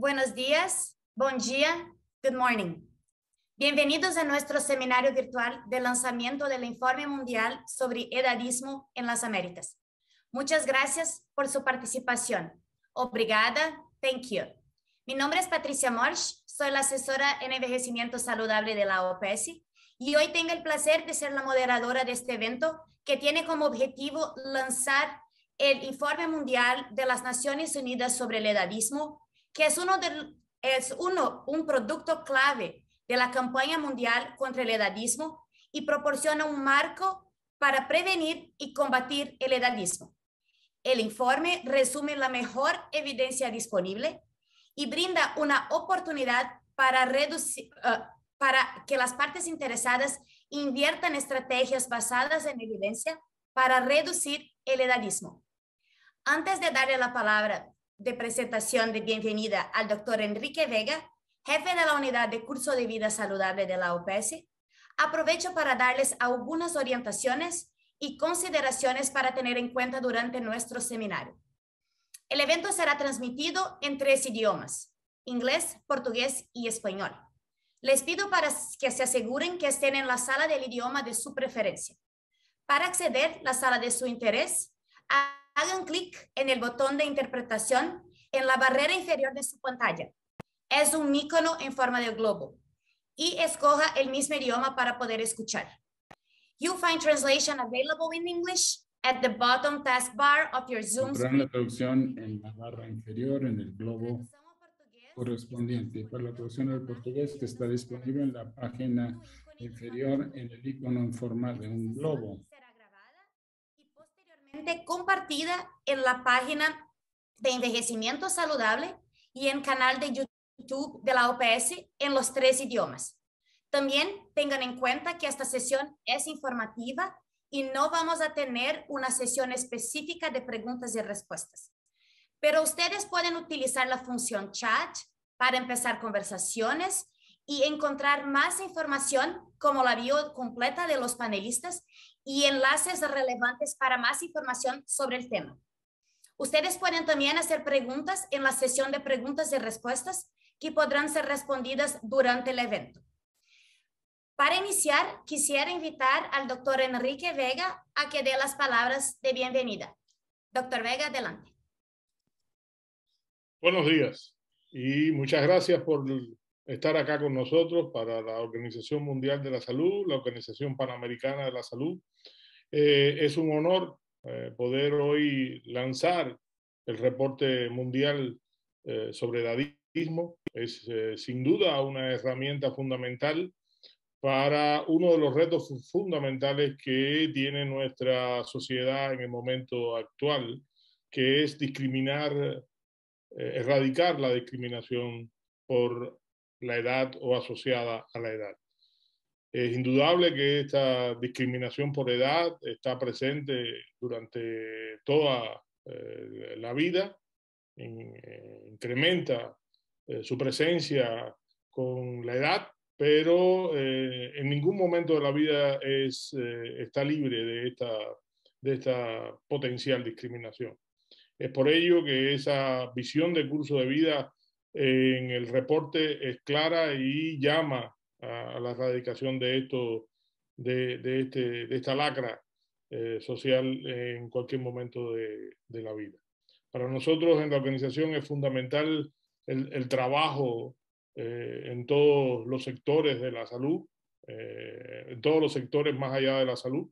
Buenos días, buen día, good morning. Bienvenidos a nuestro seminario virtual de lanzamiento del Informe Mundial sobre Edadismo en las Américas. Muchas gracias por su participación. Obrigada, thank you. Mi nombre es Patricia Morsch, soy la asesora en envejecimiento saludable de la OPS y hoy tengo el placer de ser la moderadora de este evento que tiene como objetivo lanzar el Informe Mundial de las Naciones Unidas sobre el Edadismo, que es uno, es uno un producto clave de la campaña mundial contra el edadismo y proporciona un marco para prevenir y combatir el edadismo. El informe resume la mejor evidencia disponible y brinda una oportunidad para, reducir, uh, para que las partes interesadas inviertan estrategias basadas en evidencia para reducir el edadismo. Antes de darle la palabra de presentación de bienvenida al doctor Enrique Vega, jefe de la unidad de curso de vida saludable de la OPS, aprovecho para darles algunas orientaciones y consideraciones para tener en cuenta durante nuestro seminario. El evento será transmitido en tres idiomas, inglés, portugués y español. Les pido para que se aseguren que estén en la sala del idioma de su preferencia. Para acceder a la sala de su interés, hagan clic en el botón de interpretación en la barrera inferior de su pantalla. Es un icono en forma de globo y escoja el mismo idioma para poder escuchar. You find translation available in English at the bottom taskbar of your Zoom screen. la traducción en la barra inferior en el globo correspondiente. Para la traducción al portugués que está disponible en la página inferior en el icono en forma de un globo compartida en la página de envejecimiento saludable y en canal de YouTube de la OPS en los tres idiomas. También tengan en cuenta que esta sesión es informativa y no vamos a tener una sesión específica de preguntas y respuestas. Pero ustedes pueden utilizar la función chat para empezar conversaciones y encontrar más información como la bio completa de los panelistas y enlaces relevantes para más información sobre el tema. Ustedes pueden también hacer preguntas en la sesión de preguntas y respuestas que podrán ser respondidas durante el evento. Para iniciar, quisiera invitar al doctor Enrique Vega a que dé las palabras de bienvenida. Doctor Vega, adelante. Buenos días y muchas gracias por estar acá con nosotros para la Organización Mundial de la Salud, la Organización Panamericana de la Salud. Eh, es un honor eh, poder hoy lanzar el reporte mundial eh, sobre edadismo. Es sin duda una herramienta fundamental para uno de los retos fundamentales que tiene nuestra sociedad en el momento actual, que es discriminar, erradicar la discriminación por la edad o asociada a la edad. Es indudable que esta discriminación por edad está presente durante toda eh, la vida, eh, incrementa eh, su presencia con la edad, pero en ningún momento de la vida es, está libre de esta, de esta potencial discriminación. Es por ello que esa visión de curso de vida en el reporte es clara y llama a, la erradicación de esto, de, de, este, de esta lacra eh, social en cualquier momento de, de, la vida. Para nosotros en la organización es fundamental el, el trabajo eh, en todos los sectores de la salud, eh, en todos los sectores más allá de la salud.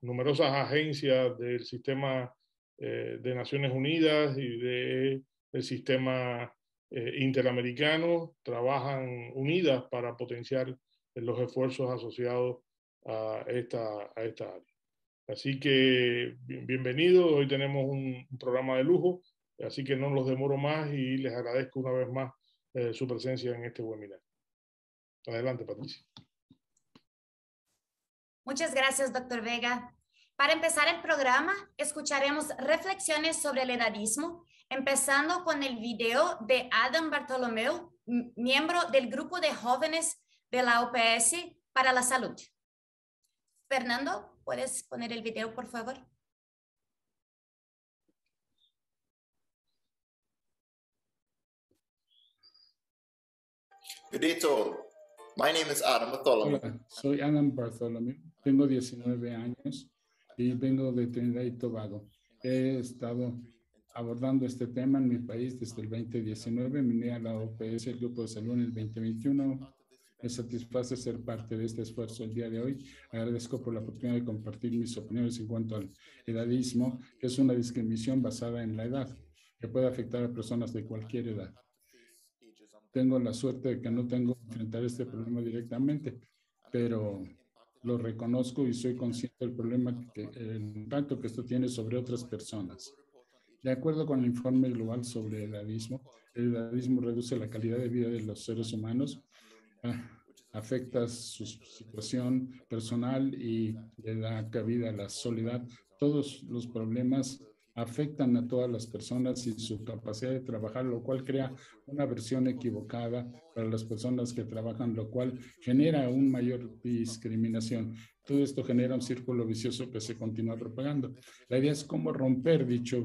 numerosas agencias del sistema de Naciones Unidas y de el sistema eh, interamericano trabajan unidas para potenciar los esfuerzos asociados a esta, a esta área. Así que bienvenidos, hoy tenemos un, programa de lujo, así que no los demoro más y les agradezco una vez más eh, su presencia en este webinar. Adelante, Patricia. Muchas gracias, doctor Vega. Para empezar el programa, escucharemos reflexiones sobre el edadismo empezando con el video de Adam Bartolomeu, miembro del grupo de jóvenes de la OPS para la salud. Fernando, ¿puedes poner el video, por favor? My name is Adam Bartolomeu. Hola, soy Adam Bartolomeu. Tengo 19 años y vengo de Trinidad y Tobago. He estado abordando este tema en mi país desde el 2019, me uní a la OPS, el Grupo de Salud, en el 2021. Me satisface ser parte de este esfuerzo el día de hoy. Agradezco por la oportunidad de compartir mis opiniones en cuanto al edadismo, que es una discriminación basada en la edad, que puede afectar a personas de cualquier edad tengo la suerte de que no tengo que enfrentar este problema directamente, pero lo reconozco y soy consciente del problema, que, el impacto que esto tiene sobre otras personas. De acuerdo con el informe global sobre el edadismo, el edadismo reduce la calidad de vida de los seres humanos, afecta su situación personal y le da cabida a la soledad. Todos los problemas afectan a todas las personas y su capacidad de trabajar, lo cual crea una versión equivocada para las personas que trabajan, lo cual genera un mayor discriminación. Todo esto genera un círculo vicioso que se continúa propagando. La idea es cómo romper dicho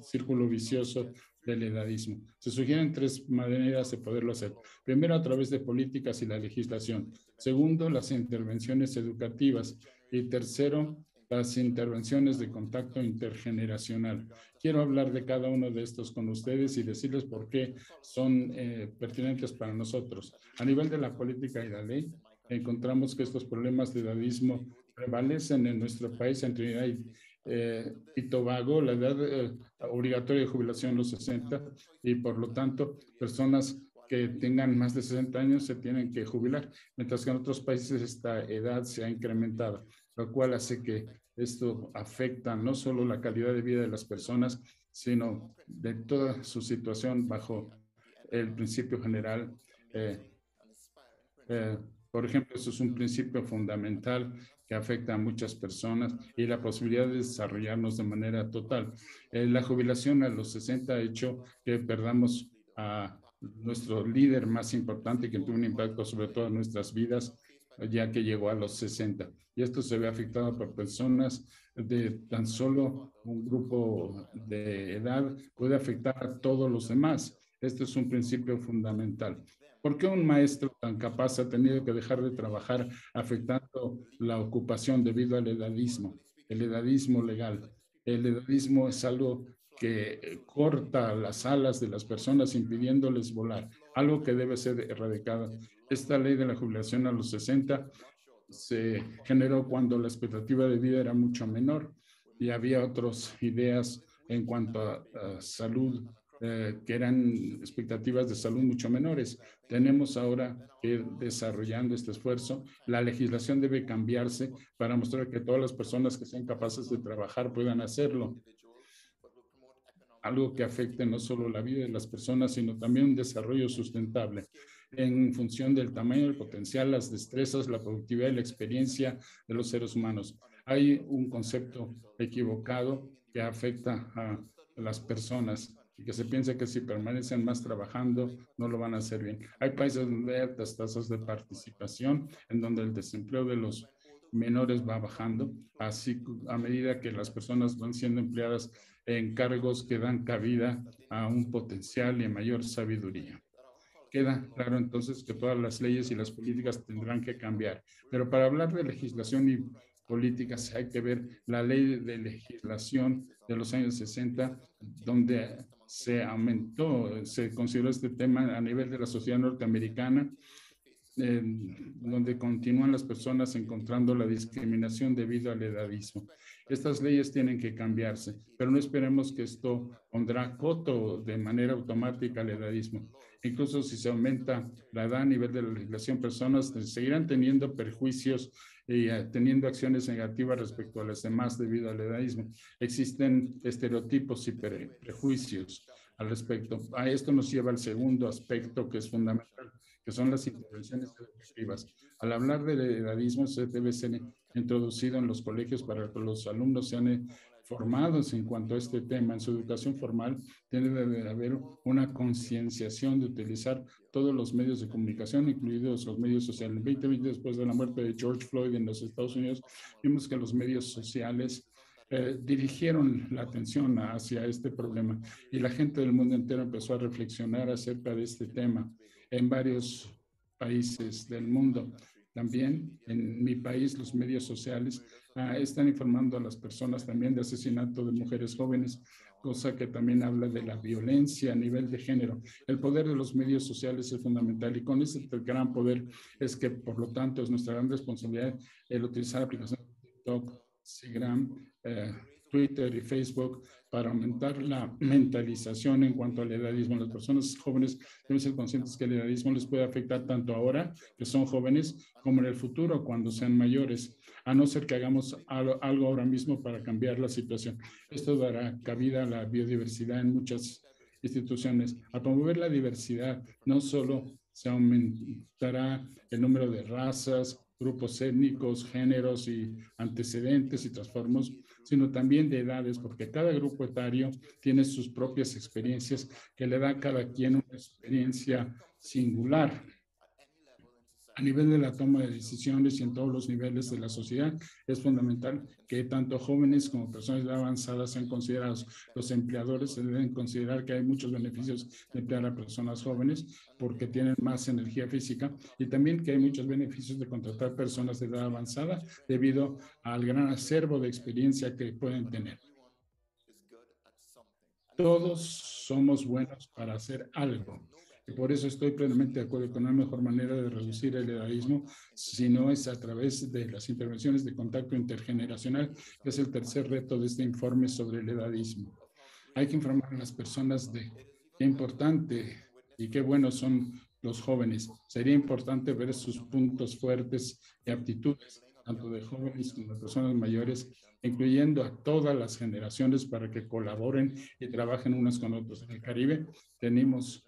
círculo vicioso del edadismo. Se sugieren tres maneras de poderlo hacer. Primero, a través de políticas y la legislación. Segundo, las intervenciones educativas. Y tercero, las intervenciones de contacto intergeneracional. Quiero hablar de cada uno de estos con ustedes y decirles por qué son eh, pertinentes para nosotros. A nivel de la política y la ley, encontramos que estos problemas de edadismo prevalecen en nuestro país, en Trinidad y, eh, Tobago, la edad eh, obligatoria de jubilación los 60 y por lo tanto personas que tengan más de 60 años se tienen que jubilar, mientras que en otros países esta edad se ha incrementado lo cual hace que esto afecta no solo la calidad de vida de las personas, sino de toda su situación bajo el principio general. Eh, eh, por ejemplo, eso es un principio fundamental que afecta a muchas personas y la posibilidad de desarrollarnos de manera total. Eh, la jubilación a los 60 ha hecho que perdamos a nuestro líder más importante que tuvo un impacto sobre todas nuestras vidas, ya que llegó a los 60 y esto se ve afectado por personas de tan solo un grupo de edad, puede afectar a todos los demás. Este es un principio fundamental. ¿Por qué un maestro tan capaz ha tenido que dejar de trabajar afectando la ocupación debido al edadismo, el edadismo legal? El edadismo es algo que corta las alas de las personas impidiéndoles volar, algo que debe ser erradicado. Esta ley de la jubilación a los 60 se generó cuando la expectativa de vida era mucho menor y había otras ideas en cuanto a, salud eh, que eran expectativas de salud mucho menores. Tenemos ahora que ir desarrollando este esfuerzo. La legislación debe cambiarse para mostrar que todas las personas que sean capaces de trabajar puedan hacerlo. Algo que afecte no solo la vida de las personas, sino también un desarrollo sustentable en función del tamaño, el potencial, las destrezas, la productividad y la experiencia de los seres humanos. Hay un concepto equivocado que afecta a las personas y que se piensa que si permanecen más trabajando no lo van a hacer bien. Hay países donde hay altas tasas de participación, en donde el desempleo de los menores va bajando, así a medida que las personas van siendo empleadas en cargos que dan cabida a un potencial y mayor sabiduría. Queda claro entonces que todas las leyes y las políticas tendrán que cambiar. Pero para hablar de legislación y políticas hay que ver la ley de legislación de los años 60, donde se aumentó, se consideró este tema a nivel de la sociedad norteamericana, donde continúan las personas encontrando la discriminación debido al edadismo. Estas leyes tienen que cambiarse, pero no esperemos que esto pondrá coto de manera automática al edadismo. Incluso si se aumenta la edad a nivel de la legislación, personas seguirán teniendo perjuicios y eh, teniendo acciones negativas respecto a las demás debido al edadismo. Existen estereotipos y prejuicios al respecto. A esto nos lleva al segundo aspecto que es fundamental, que son las intervenciones educativas. Al hablar del edadismo, se debe ser introducido en los colegios para que los alumnos sean eh, formados en cuanto a este tema. En su educación formal tiene que haber una concienciación de utilizar todos los medios de comunicación, incluidos los medios sociales. En 2020, después de la muerte de George Floyd en los Estados Unidos, vimos que los medios sociales eh, dirigieron la atención hacia este problema y la gente del mundo entero empezó a reflexionar acerca de este tema. en varios países del mundo. También en mi país los medios sociales ah, están informando a las personas también de asesinato de mujeres jóvenes, cosa que también habla de la violencia a nivel de género. El poder de los medios sociales es fundamental y con ese gran poder es que, por lo tanto, es nuestra gran responsabilidad el utilizar aplicaciones de TikTok, Instagram, eh, Twitter y Facebook para aumentar la mentalización en cuanto al edadismo. Las personas jóvenes deben ser conscientes que el edadismo les puede afectar tanto ahora, que son jóvenes, como en el futuro, cuando sean mayores, a no ser que hagamos algo, ahora mismo para cambiar la situación. Esto dará cabida a la biodiversidad en muchas instituciones. Al promover la diversidad, no solo se aumentará el número de razas, grupos étnicos, géneros y antecedentes y transformos, sino también de edades, porque cada grupo etario tiene sus propias experiencias que le da a cada quien una experiencia singular a nivel de la toma de decisiones y en todos los niveles de la sociedad, es fundamental que tanto jóvenes como personas avanzadas sean considerados. Los empleadores deben considerar que hay muchos beneficios de emplear a personas jóvenes porque tienen más energía física y también que hay muchos beneficios de contratar personas de edad avanzada debido al gran acervo de experiencia que pueden tener. Todos somos buenos para hacer algo por eso estoy plenamente de acuerdo con una mejor manera de reducir el edadismo, si no es a través de las intervenciones de contacto intergeneracional, que es el tercer reto de este informe sobre el edadismo. Hay que informar a las personas de qué importante y qué buenos son los jóvenes. Sería importante ver sus puntos fuertes y aptitudes, tanto de jóvenes como de personas mayores, incluyendo a todas las generaciones para que colaboren y trabajen unas con otras. En el Caribe tenemos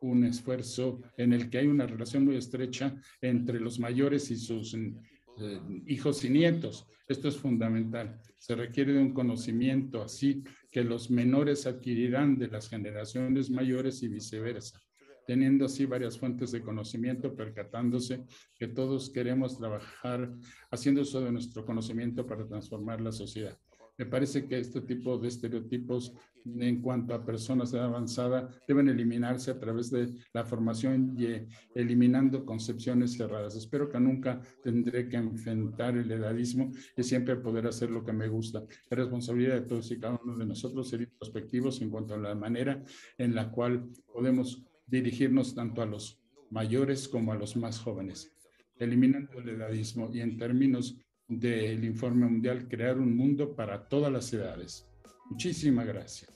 un esfuerzo en el que hay una relación muy estrecha entre los mayores y sus eh, hijos y nietos. Esto es fundamental. Se requiere de un conocimiento así que los menores adquirirán de las generaciones mayores y viceversa, teniendo así varias fuentes de conocimiento, percatándose que todos queremos trabajar haciendo uso de nuestro conocimiento para transformar la sociedad. Me parece que este tipo de estereotipos en cuanto a personas de edad avanzada deben eliminarse a través de la formación y eliminando concepciones cerradas. Espero que nunca tendré que enfrentar el edadismo y siempre poder hacer lo que me gusta. La responsabilidad de todos y cada uno de nosotros ser introspectivos en cuanto a la manera en la cual podemos dirigirnos tanto a los mayores como a los más jóvenes, eliminando el edadismo y en términos del informe mundial Crear un mundo para todas las edades. Muchísimas gracias.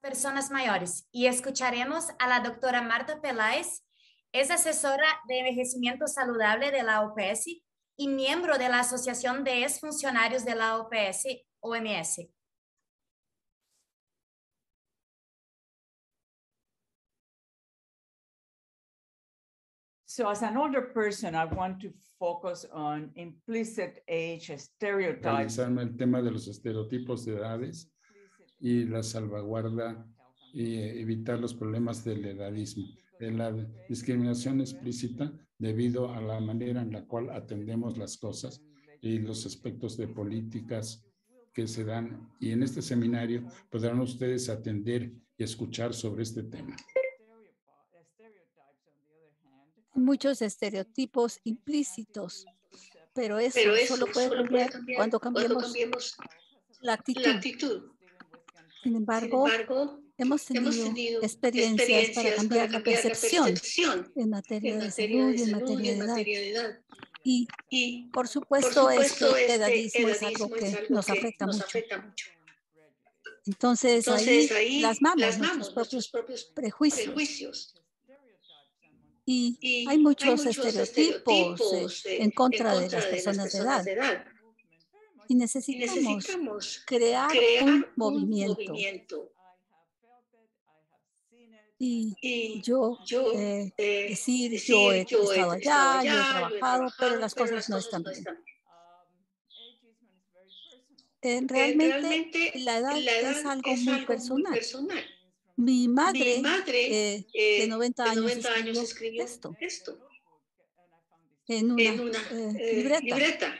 Personas mayores y escucharemos a la doctora Marta Peláez, es asesora de envejecimiento saludable de la OPS y miembro de la Asociación de Exfuncionarios de la OPS, OMS. So as an older person, I want to focus on implicit age stereotypes. el tema de los estereotipos de edades y la salvaguarda y evitar los problemas del edadismo, de la discriminación explícita debido a la manera en la cual atendemos las cosas y los aspectos de políticas que se dan. Y en este seminario podrán ustedes atender y escuchar sobre este tema. Muchos estereotipos implícitos, pero eso, solo, puede, cambiar cuando cambiemos, la, actitud. Sin embargo, hemos, tenido experiencias, para cambiar, la percepción, en materia, de, salud y en materia de edad. Y, por supuesto, este edadismo es algo que, nos, afecta, mucho. Entonces, ahí, las plasmamos, nuestros propios, prejuicios y, hay muchos, estereotipos, eh, en, contra de las personas, de, edad. Y necesitamos, crear, un, movimiento. Y, yo, eh, decir, yo he, estado allá, yo he trabajado, pero las cosas no están bien. realmente, la edad, es algo muy personal. Mi madre, eh, de 90 años, escribió, esto. en una, eh, libreta.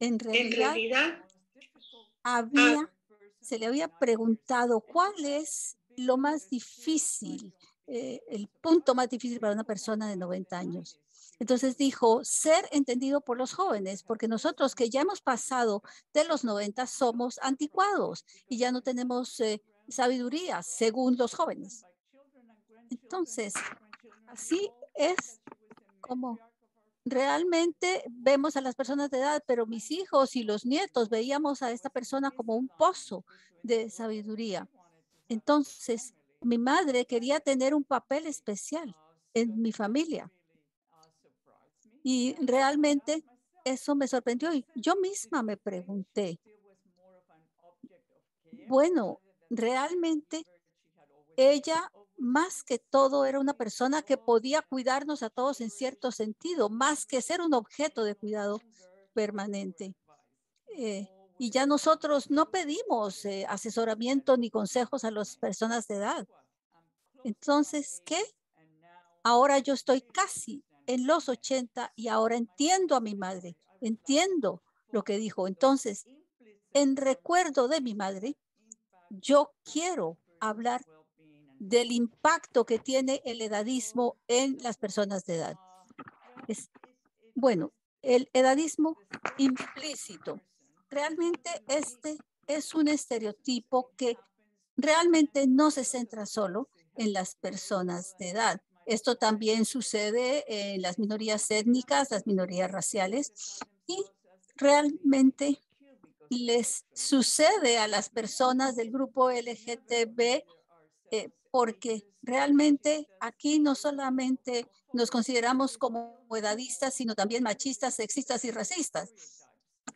En realidad, había, se le había preguntado cuál es lo más difícil, eh, el punto más difícil para una persona de 90 años. Entonces dijo, ser entendido por los jóvenes, porque nosotros que ya hemos pasado de los 90 somos anticuados y ya no tenemos eh, sabiduría según los jóvenes. Entonces, así es como realmente vemos a las personas de edad, pero mis hijos y los nietos veíamos a esta persona como un pozo de sabiduría. Entonces, mi madre quería tener un papel especial en mi familia. Y realmente eso me sorprendió. Yo misma me pregunté, bueno, realmente ella más que todo era una persona que podía cuidarnos a todos en cierto sentido, más que ser un objeto de cuidado permanente. Eh, y ya nosotros no pedimos eh, asesoramiento ni consejos a las personas de edad. Entonces, ¿qué? Ahora yo estoy casi en los 80 y ahora entiendo a mi madre, entiendo lo que dijo. Entonces, en recuerdo de mi madre, yo quiero hablar del impacto que tiene el edadismo en las personas de edad. Bueno, el edadismo implícito. Realmente este es un estereotipo que realmente no se centra solo en las personas de edad. Esto también sucede en las minorías étnicas, las minorías raciales y realmente les sucede a las personas del grupo LGTB eh, porque realmente aquí no solamente nos consideramos como edadistas, sino también machistas, sexistas y racistas.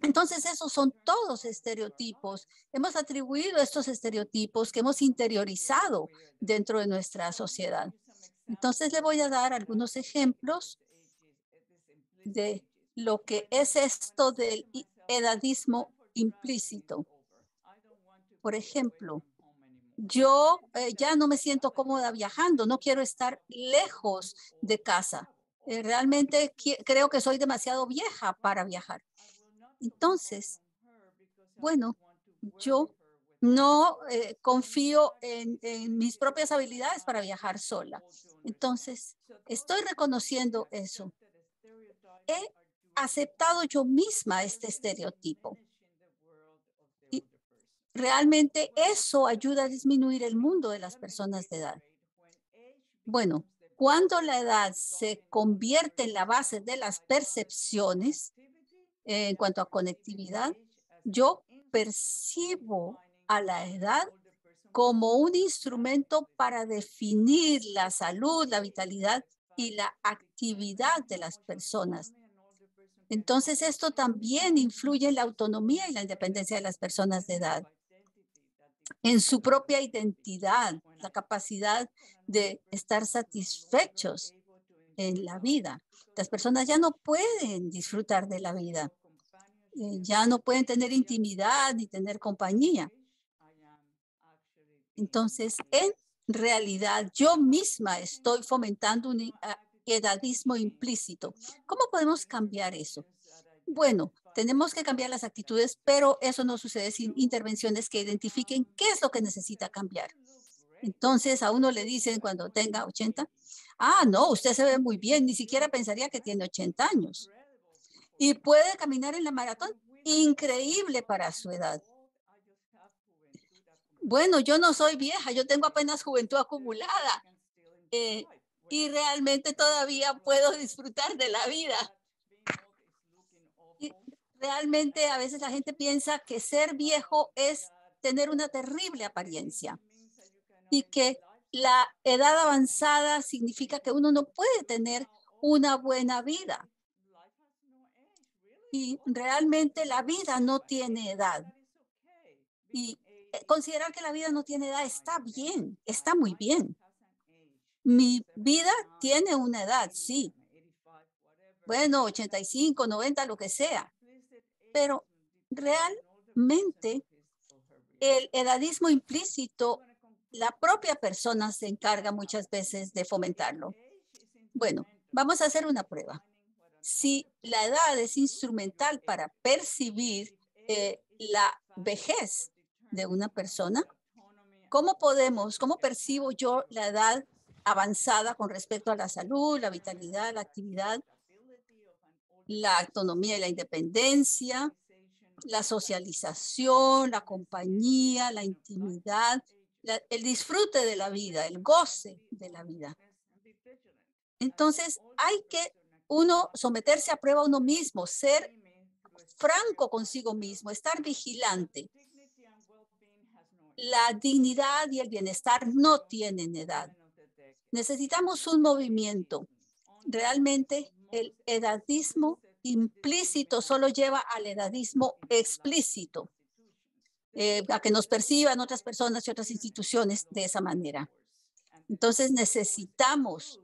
Entonces, esos son todos estereotipos. Hemos atribuido estos estereotipos que hemos interiorizado dentro de nuestra sociedad. Entonces, le voy a dar algunos ejemplos de lo que es esto del edadismo implícito. Por ejemplo, yo eh, ya no me siento cómoda viajando, no quiero estar lejos de casa. Eh, realmente creo que soy demasiado vieja para viajar. Entonces, bueno, yo no eh, confío en, en, mis propias habilidades para viajar sola. Entonces, estoy reconociendo eso. He aceptado yo misma este estereotipo realmente eso ayuda a disminuir el mundo de las personas de edad. Bueno, cuando la edad se convierte en la base de las percepciones en cuanto a conectividad, yo percibo a la edad como un instrumento para definir la salud, la vitalidad y la actividad de las personas. Entonces, esto también influye en la autonomía y la independencia de las personas de edad en su propia identidad, la capacidad de estar satisfechos en la vida. Las personas ya no pueden disfrutar de la vida, eh, ya no pueden tener intimidad ni tener compañía. Entonces, en realidad, yo misma estoy fomentando un edadismo implícito. ¿Cómo podemos cambiar eso? Bueno, tenemos que cambiar las actitudes, pero eso no sucede sin intervenciones que identifiquen qué es lo que necesita cambiar. Entonces a uno le dicen cuando tenga 80, ah, no, usted se ve muy bien, ni siquiera pensaría que tiene 80 años. Y puede caminar en la maratón, increíble para su edad. Bueno, yo no soy vieja, yo tengo apenas juventud acumulada eh, y realmente todavía puedo disfrutar de la vida realmente a veces la gente piensa que ser viejo es tener una terrible apariencia y que la edad avanzada significa que uno no puede tener una buena vida. Y realmente la vida no tiene edad. Y eh, considerar que la vida no tiene edad está bien, está muy bien. Mi vida tiene una edad, sí. Bueno, 85, 90, lo que sea pero realmente el edadismo implícito, la propia persona se encarga muchas veces de fomentarlo. Bueno, vamos a hacer una prueba. si la edad es instrumental para percibir eh, la vejez de una persona, ¿cómo podemos, cómo percibo yo la edad avanzada con respecto a la salud, la vitalidad, la actividad, la autonomía y la independencia, la socialización, la compañía, la intimidad, el disfrute de la vida, el goce de la vida. Entonces, hay que uno someterse a prueba uno mismo, ser franco consigo mismo, estar vigilante. La dignidad y el bienestar no tienen edad. Necesitamos un movimiento. Realmente el edadismo implícito solo lleva al edadismo explícito, eh, a que nos perciban otras personas y otras instituciones de esa manera. Entonces necesitamos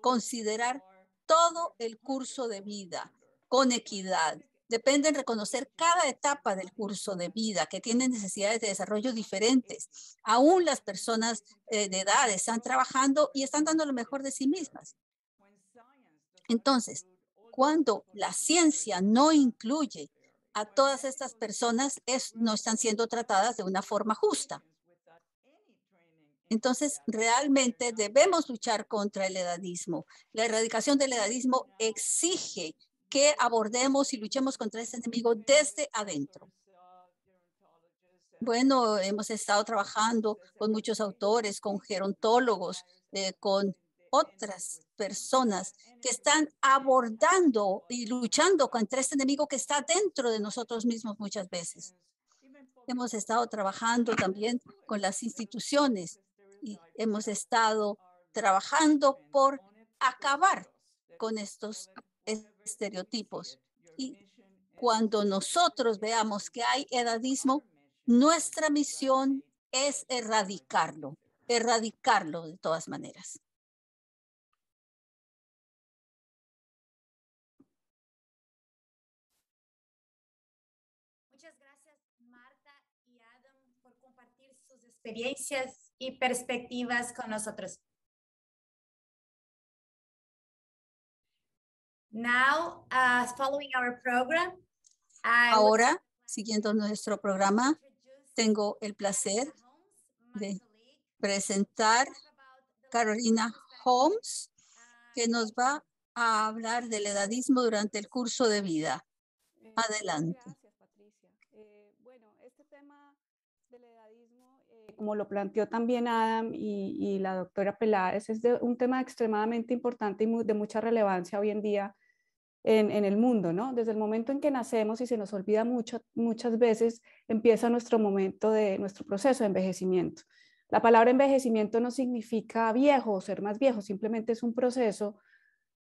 considerar todo el curso de vida con equidad. Depende en reconocer cada etapa del curso de vida que tiene necesidades de desarrollo diferentes. Aún las personas eh, de edad están trabajando y están dando lo mejor de sí mismas. Entonces, cuando la ciencia no incluye a todas estas personas, no están siendo tratadas de una forma justa. Entonces, realmente debemos luchar contra el edadismo. La erradicación del edadismo exige que abordemos y luchemos contra este enemigo desde adentro. Bueno, hemos estado trabajando con muchos autores, con gerontólogos, eh, con otras personas que están abordando y luchando contra este enemigo que está dentro de nosotros mismos muchas veces. Hemos estado trabajando también con las instituciones y hemos estado trabajando por acabar con estos estereotipos. Y cuando nosotros veamos que hay edadismo, nuestra misión es erradicarlo, erradicarlo de todas maneras. Experiencias y perspectivas con nosotros. Now, uh, following our program, Ahora, siguiendo nuestro programa, tengo el placer de presentar Carolina Holmes, que nos va a hablar del edadismo durante el curso de vida. Adelante. Como lo planteó también Adam y, la doctora Peláez, es un tema extremadamente importante y de mucha relevancia hoy en día en, el mundo, ¿no? Desde el momento en que nacemos y se nos olvida mucho, muchas veces empieza nuestro momento de nuestro proceso de envejecimiento. La palabra envejecimiento no significa viejo o ser más viejo, simplemente es un proceso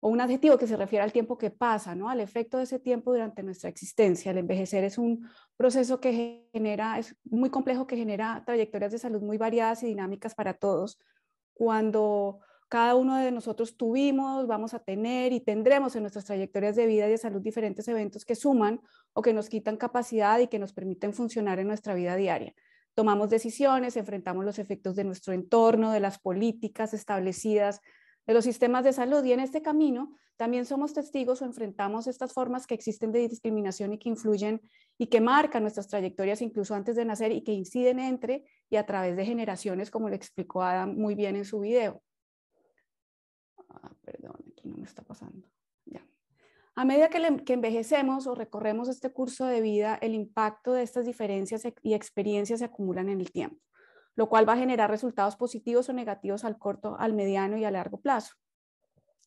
o un adjetivo que se refiere al tiempo que pasa, ¿no? Al efecto de ese tiempo durante nuestra existencia. El envejecer es un proceso que genera, es muy complejo, que genera trayectorias de salud muy variadas y dinámicas para todos. Cuando cada uno de nosotros tuvimos, vamos a tener y tendremos en nuestras trayectorias de vida y de salud diferentes eventos que suman o que nos quitan capacidad y que nos permiten funcionar en nuestra vida diaria. Tomamos decisiones, enfrentamos los efectos de nuestro entorno, de las políticas establecidas de los sistemas de salud. Y en este camino también somos testigos o enfrentamos estas formas que existen de discriminación y que influyen y que marcan nuestras trayectorias incluso antes de nacer y que inciden entre y a través de generaciones, como le explicó Adam muy bien en su video. Ah, perdón, aquí no me está pasando. Ya. A medida que, que envejecemos o recorremos este curso de vida, el impacto de estas diferencias y experiencias se acumulan en el tiempo lo cual va a generar resultados positivos o negativos al corto, al mediano y a largo plazo.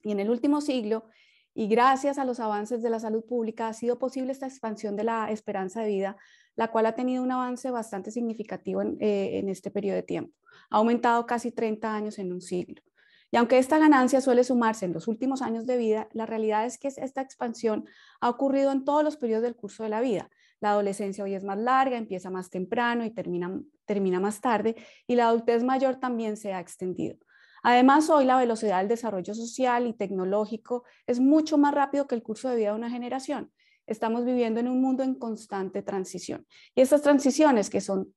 Y en el último siglo, y gracias a los avances de la salud pública, ha sido posible esta expansión de la esperanza de vida, la cual ha tenido un avance bastante significativo en, eh, este periodo de tiempo. Ha aumentado casi 30 años en un siglo. Y aunque esta ganancia suele sumarse en los últimos años de vida, la realidad es que esta expansión ha ocurrido en todos los periodos del curso de la vida. La adolescencia hoy es más larga, empieza más temprano y termina, termina más tarde, y la adultez mayor también se ha extendido. Además, hoy la velocidad del desarrollo social y tecnológico es mucho más rápido que el curso de vida de una generación. Estamos viviendo en un mundo en constante transición. Y estas transiciones, que son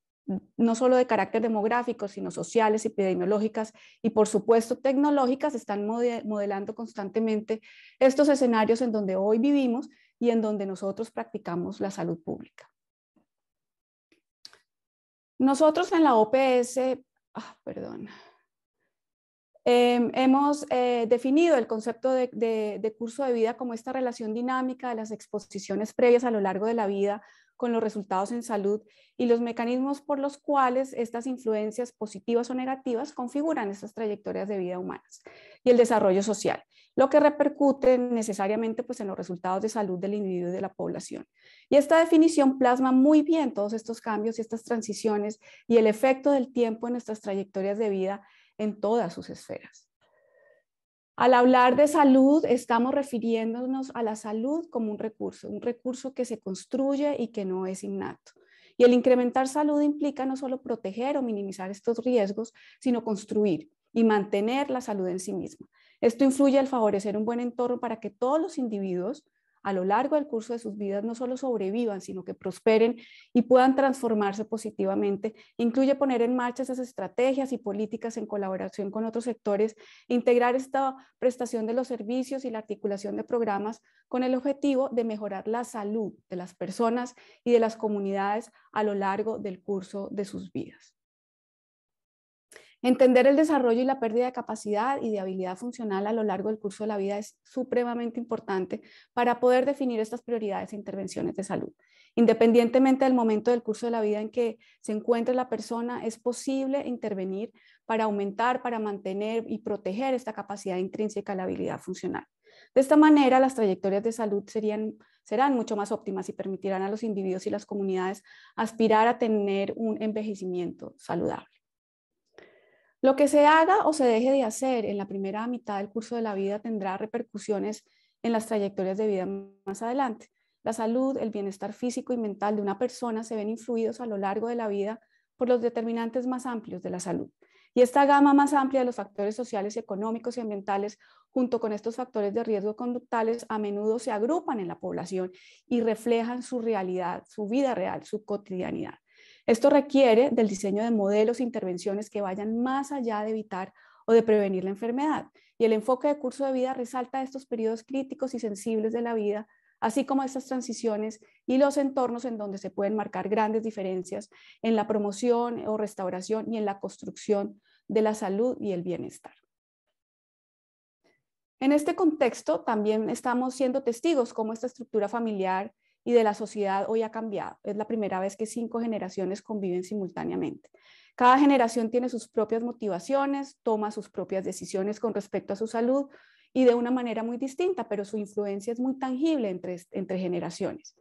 no solo de carácter demográfico, sino sociales, epidemiológicas y por supuesto tecnológicas, están modelando constantemente estos escenarios en donde hoy vivimos y en donde nosotros practicamos la salud pública. Nosotros en la OPS, ah, perdón, em, hemos eh, definido el concepto de, de curso de vida como esta relación dinámica de las exposiciones previas a lo largo de la vida con los resultados en salud y los mecanismos por los cuales estas influencias positivas o negativas configuran estas trayectorias de vida humanas y el desarrollo social, lo que repercute necesariamente pues, en los resultados de salud del individuo y de la población. Y esta definición plasma muy bien todos estos cambios y estas transiciones y el efecto del tiempo en nuestras trayectorias de vida en todas sus esferas. Al hablar de salud, estamos refiriéndonos a la salud como un recurso, un recurso que se construye y que no es innato. Y el incrementar salud implica no solo proteger o minimizar estos riesgos, sino construir y mantener la salud en sí misma. Esto influye al favorecer un buen entorno para que todos los individuos a lo largo del curso de sus vidas no solo sobrevivan, sino que prosperen y puedan transformarse positivamente. Incluye poner en marcha esas estrategias y políticas en colaboración con otros sectores, integrar esta prestación de los servicios y la articulación de programas con el objetivo de mejorar la salud de las personas y de las comunidades a lo largo del curso de sus vidas. Entender el desarrollo y la pérdida de capacidad y de habilidad funcional a lo largo del curso de la vida es supremamente importante para poder definir estas prioridades e intervenciones de salud. Independientemente del momento del curso de la vida en que se encuentre la persona, es posible intervenir para aumentar, para mantener y proteger esta capacidad intrínseca de la habilidad funcional. De esta manera, las trayectorias de salud serían, serán mucho más óptimas y permitirán a los individuos y las comunidades aspirar a tener un envejecimiento saludable. Lo que se haga o se deje de hacer en la primera mitad del curso de la vida tendrá repercusiones en las trayectorias de vida más adelante. La salud, el bienestar físico y mental de una persona se ven influidos a lo largo de la vida por los determinantes más amplios de la salud. Y esta gama más amplia de los factores sociales, económicos y ambientales, junto con estos factores de riesgo conductales, a menudo se agrupan en la población y reflejan su realidad, su vida real, su cotidianidad. Esto requiere del diseño de modelos e intervenciones que vayan más allá de evitar o de prevenir la enfermedad. Y el enfoque de curso de vida resalta estos periodos críticos y sensibles de la vida, así como estas transiciones y los entornos en donde se pueden marcar grandes diferencias en la promoción o restauración y en la construcción de la salud y el bienestar. En este contexto, también estamos siendo testigos cómo esta estructura familiar y de la sociedad hoy ha cambiado. Es la primera vez que cinco generaciones conviven simultáneamente. Cada generación tiene sus propias motivaciones, toma sus propias decisiones con respecto a su salud y de una manera muy distinta, pero su influencia es muy tangible entre, entre generaciones.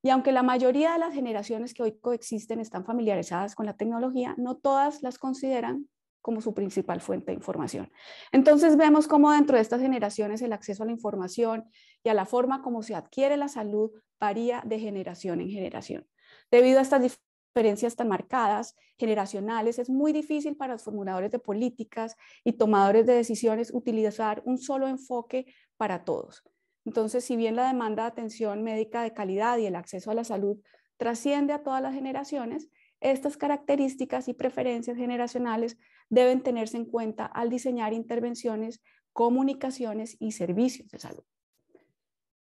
Y aunque la mayoría de las generaciones que hoy coexisten están familiarizadas con la tecnología, no todas las consideran como su principal fuente de información. Entonces vemos cómo dentro de estas generaciones el acceso a la información y a la forma como se adquiere la salud varía de generación en generación. Debido a estas diferencias tan marcadas, generacionales, es muy difícil para los formuladores de políticas y tomadores de decisiones utilizar un solo enfoque para todos. Entonces, si bien la demanda de atención médica de calidad y el acceso a la salud trasciende a todas las generaciones, estas características y preferencias generacionales deben tenerse en cuenta al diseñar intervenciones, comunicaciones y servicios de salud.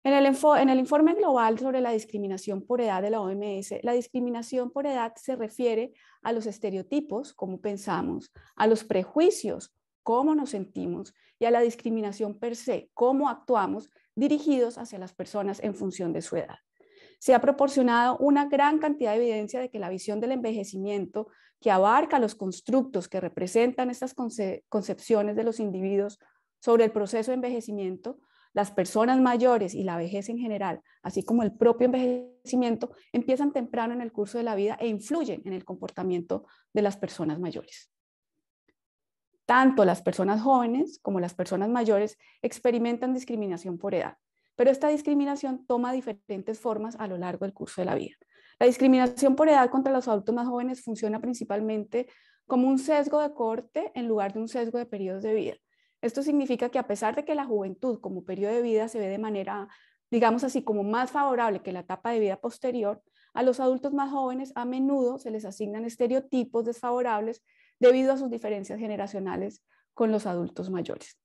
En el, en el, informe global sobre la discriminación por edad de la OMS, la discriminación por edad se refiere a los estereotipos, cómo pensamos, a los prejuicios, cómo nos sentimos, y a la discriminación per se, cómo actuamos dirigidos hacia las personas en función de su edad se ha proporcionado una gran cantidad de evidencia de que la visión del envejecimiento, que abarca los constructos que representan estas concepciones de los individuos sobre el proceso de envejecimiento, las personas mayores y la vejez en general, así como el propio envejecimiento, empiezan temprano en el curso de la vida e influyen en el comportamiento de las personas mayores. Tanto las personas jóvenes como las personas mayores experimentan discriminación por edad pero esta discriminación toma diferentes formas a lo largo del curso de la vida. La discriminación por edad contra los adultos más jóvenes funciona principalmente como un sesgo de corte en lugar de un sesgo de periodos de vida. Esto significa que a pesar de que la juventud como periodo de vida se ve de manera digamos así, como más favorable que la etapa de vida posterior, a los adultos más jóvenes a menudo se les asignan estereotipos desfavorables debido a sus diferencias generacionales con los adultos mayores.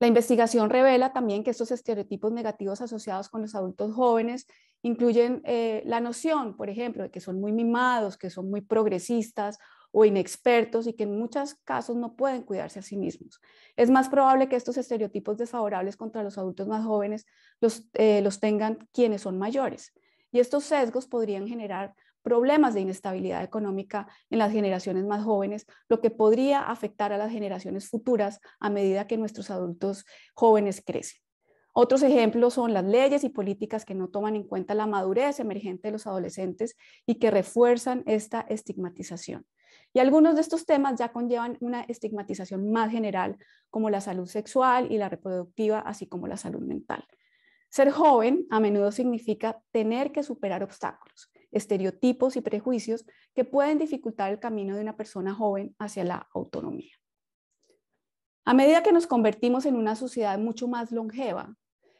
La investigación revela también que estos estereotipos negativos asociados con los adultos jóvenes incluyen eh, la noción, por ejemplo, de que son muy mimados, que son muy progresistas o inexpertos y que en muchos casos no pueden cuidarse a sí mismos. Es más probable que estos estereotipos desfavorables contra los adultos más jóvenes los, eh, los tengan quienes son mayores. Y estos sesgos podrían generar problemas de inestabilidad económica en las generaciones más jóvenes, lo que podría afectar a las generaciones futuras a medida que nuestros adultos jóvenes crecen. Otros ejemplos son las leyes y políticas que no toman en cuenta la madurez emergente de los adolescentes y que refuerzan esta estigmatización. Y algunos de estos temas ya conllevan una estigmatización más general, como la salud sexual y la reproductiva, así como la salud mental. Ser joven a menudo significa tener que superar obstáculos, estereotipos y prejuicios que pueden dificultar el camino de una persona joven hacia la autonomía. A medida que nos convertimos en una sociedad mucho más longeva,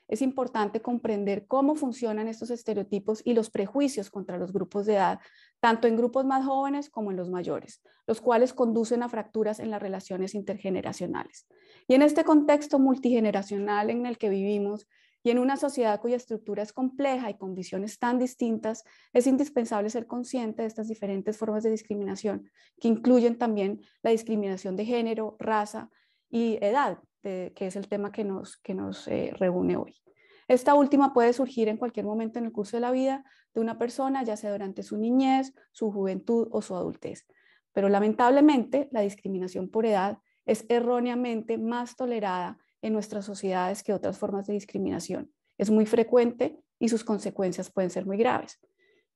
es importante comprender cómo funcionan estos estereotipos y los prejuicios contra los grupos de edad, tanto en grupos más jóvenes como en los mayores, los cuales conducen a fracturas en las relaciones intergeneracionales. Y en este contexto multigeneracional en el que vivimos, y en una sociedad cuya estructura es compleja y con visiones tan distintas, es indispensable ser consciente de estas diferentes formas de discriminación, que incluyen también la discriminación de género, raza y edad, que es el tema que nos, que nos eh, reúne hoy. Esta última puede surgir en cualquier momento en el curso de la vida de una persona, ya sea durante su niñez, su juventud o su adultez. Pero lamentablemente la discriminación por edad es erróneamente más tolerada en nuestras sociedades que otras formas de discriminación. Es muy frecuente y sus consecuencias pueden ser muy graves.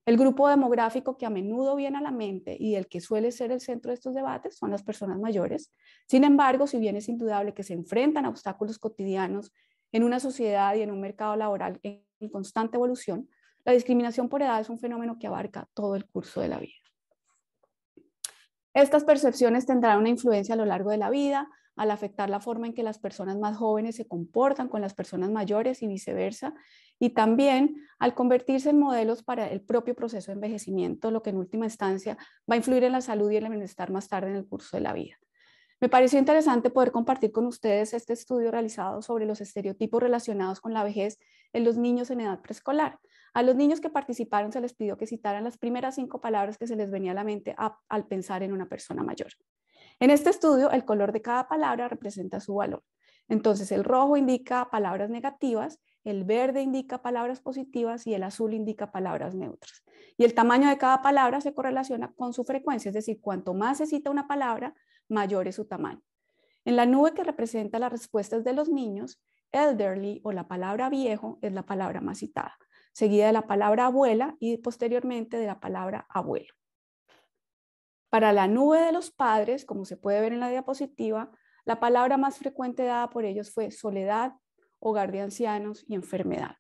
El grupo demográfico que a menudo viene a la mente y el que suele ser el centro de estos debates son las personas mayores. Sin embargo, si bien es indudable que se enfrentan a obstáculos cotidianos en una sociedad y en un mercado laboral en constante evolución, la discriminación por edad es un fenómeno que abarca todo el curso de la vida. Estas percepciones tendrán una influencia a lo largo de la vida, al afectar la forma en que las personas más jóvenes se comportan con las personas mayores y viceversa, y también al convertirse en modelos para el propio proceso de envejecimiento, lo que en última instancia va a influir en la salud y el bienestar más tarde en el curso de la vida. Me pareció interesante poder compartir con ustedes este estudio realizado sobre los estereotipos relacionados con la vejez en los niños en edad preescolar. A los niños que participaron se les pidió que citaran las primeras cinco palabras que se les venía a la mente al pensar en una persona mayor. En este estudio, el color de cada palabra representa su valor. Entonces, el rojo indica palabras negativas, el verde indica palabras positivas y el azul indica palabras neutras. Y el tamaño de cada palabra se correlaciona con su frecuencia, es decir, cuanto más se cita una palabra, mayor es su tamaño. En la nube que representa las respuestas de los niños, elderly o la palabra viejo es la palabra más citada, seguida de la palabra abuela y posteriormente de la palabra abuelo. Para la nube de los padres, como se puede ver en la diapositiva, la palabra más frecuente dada por ellos fue soledad, hogar de ancianos y enfermedad.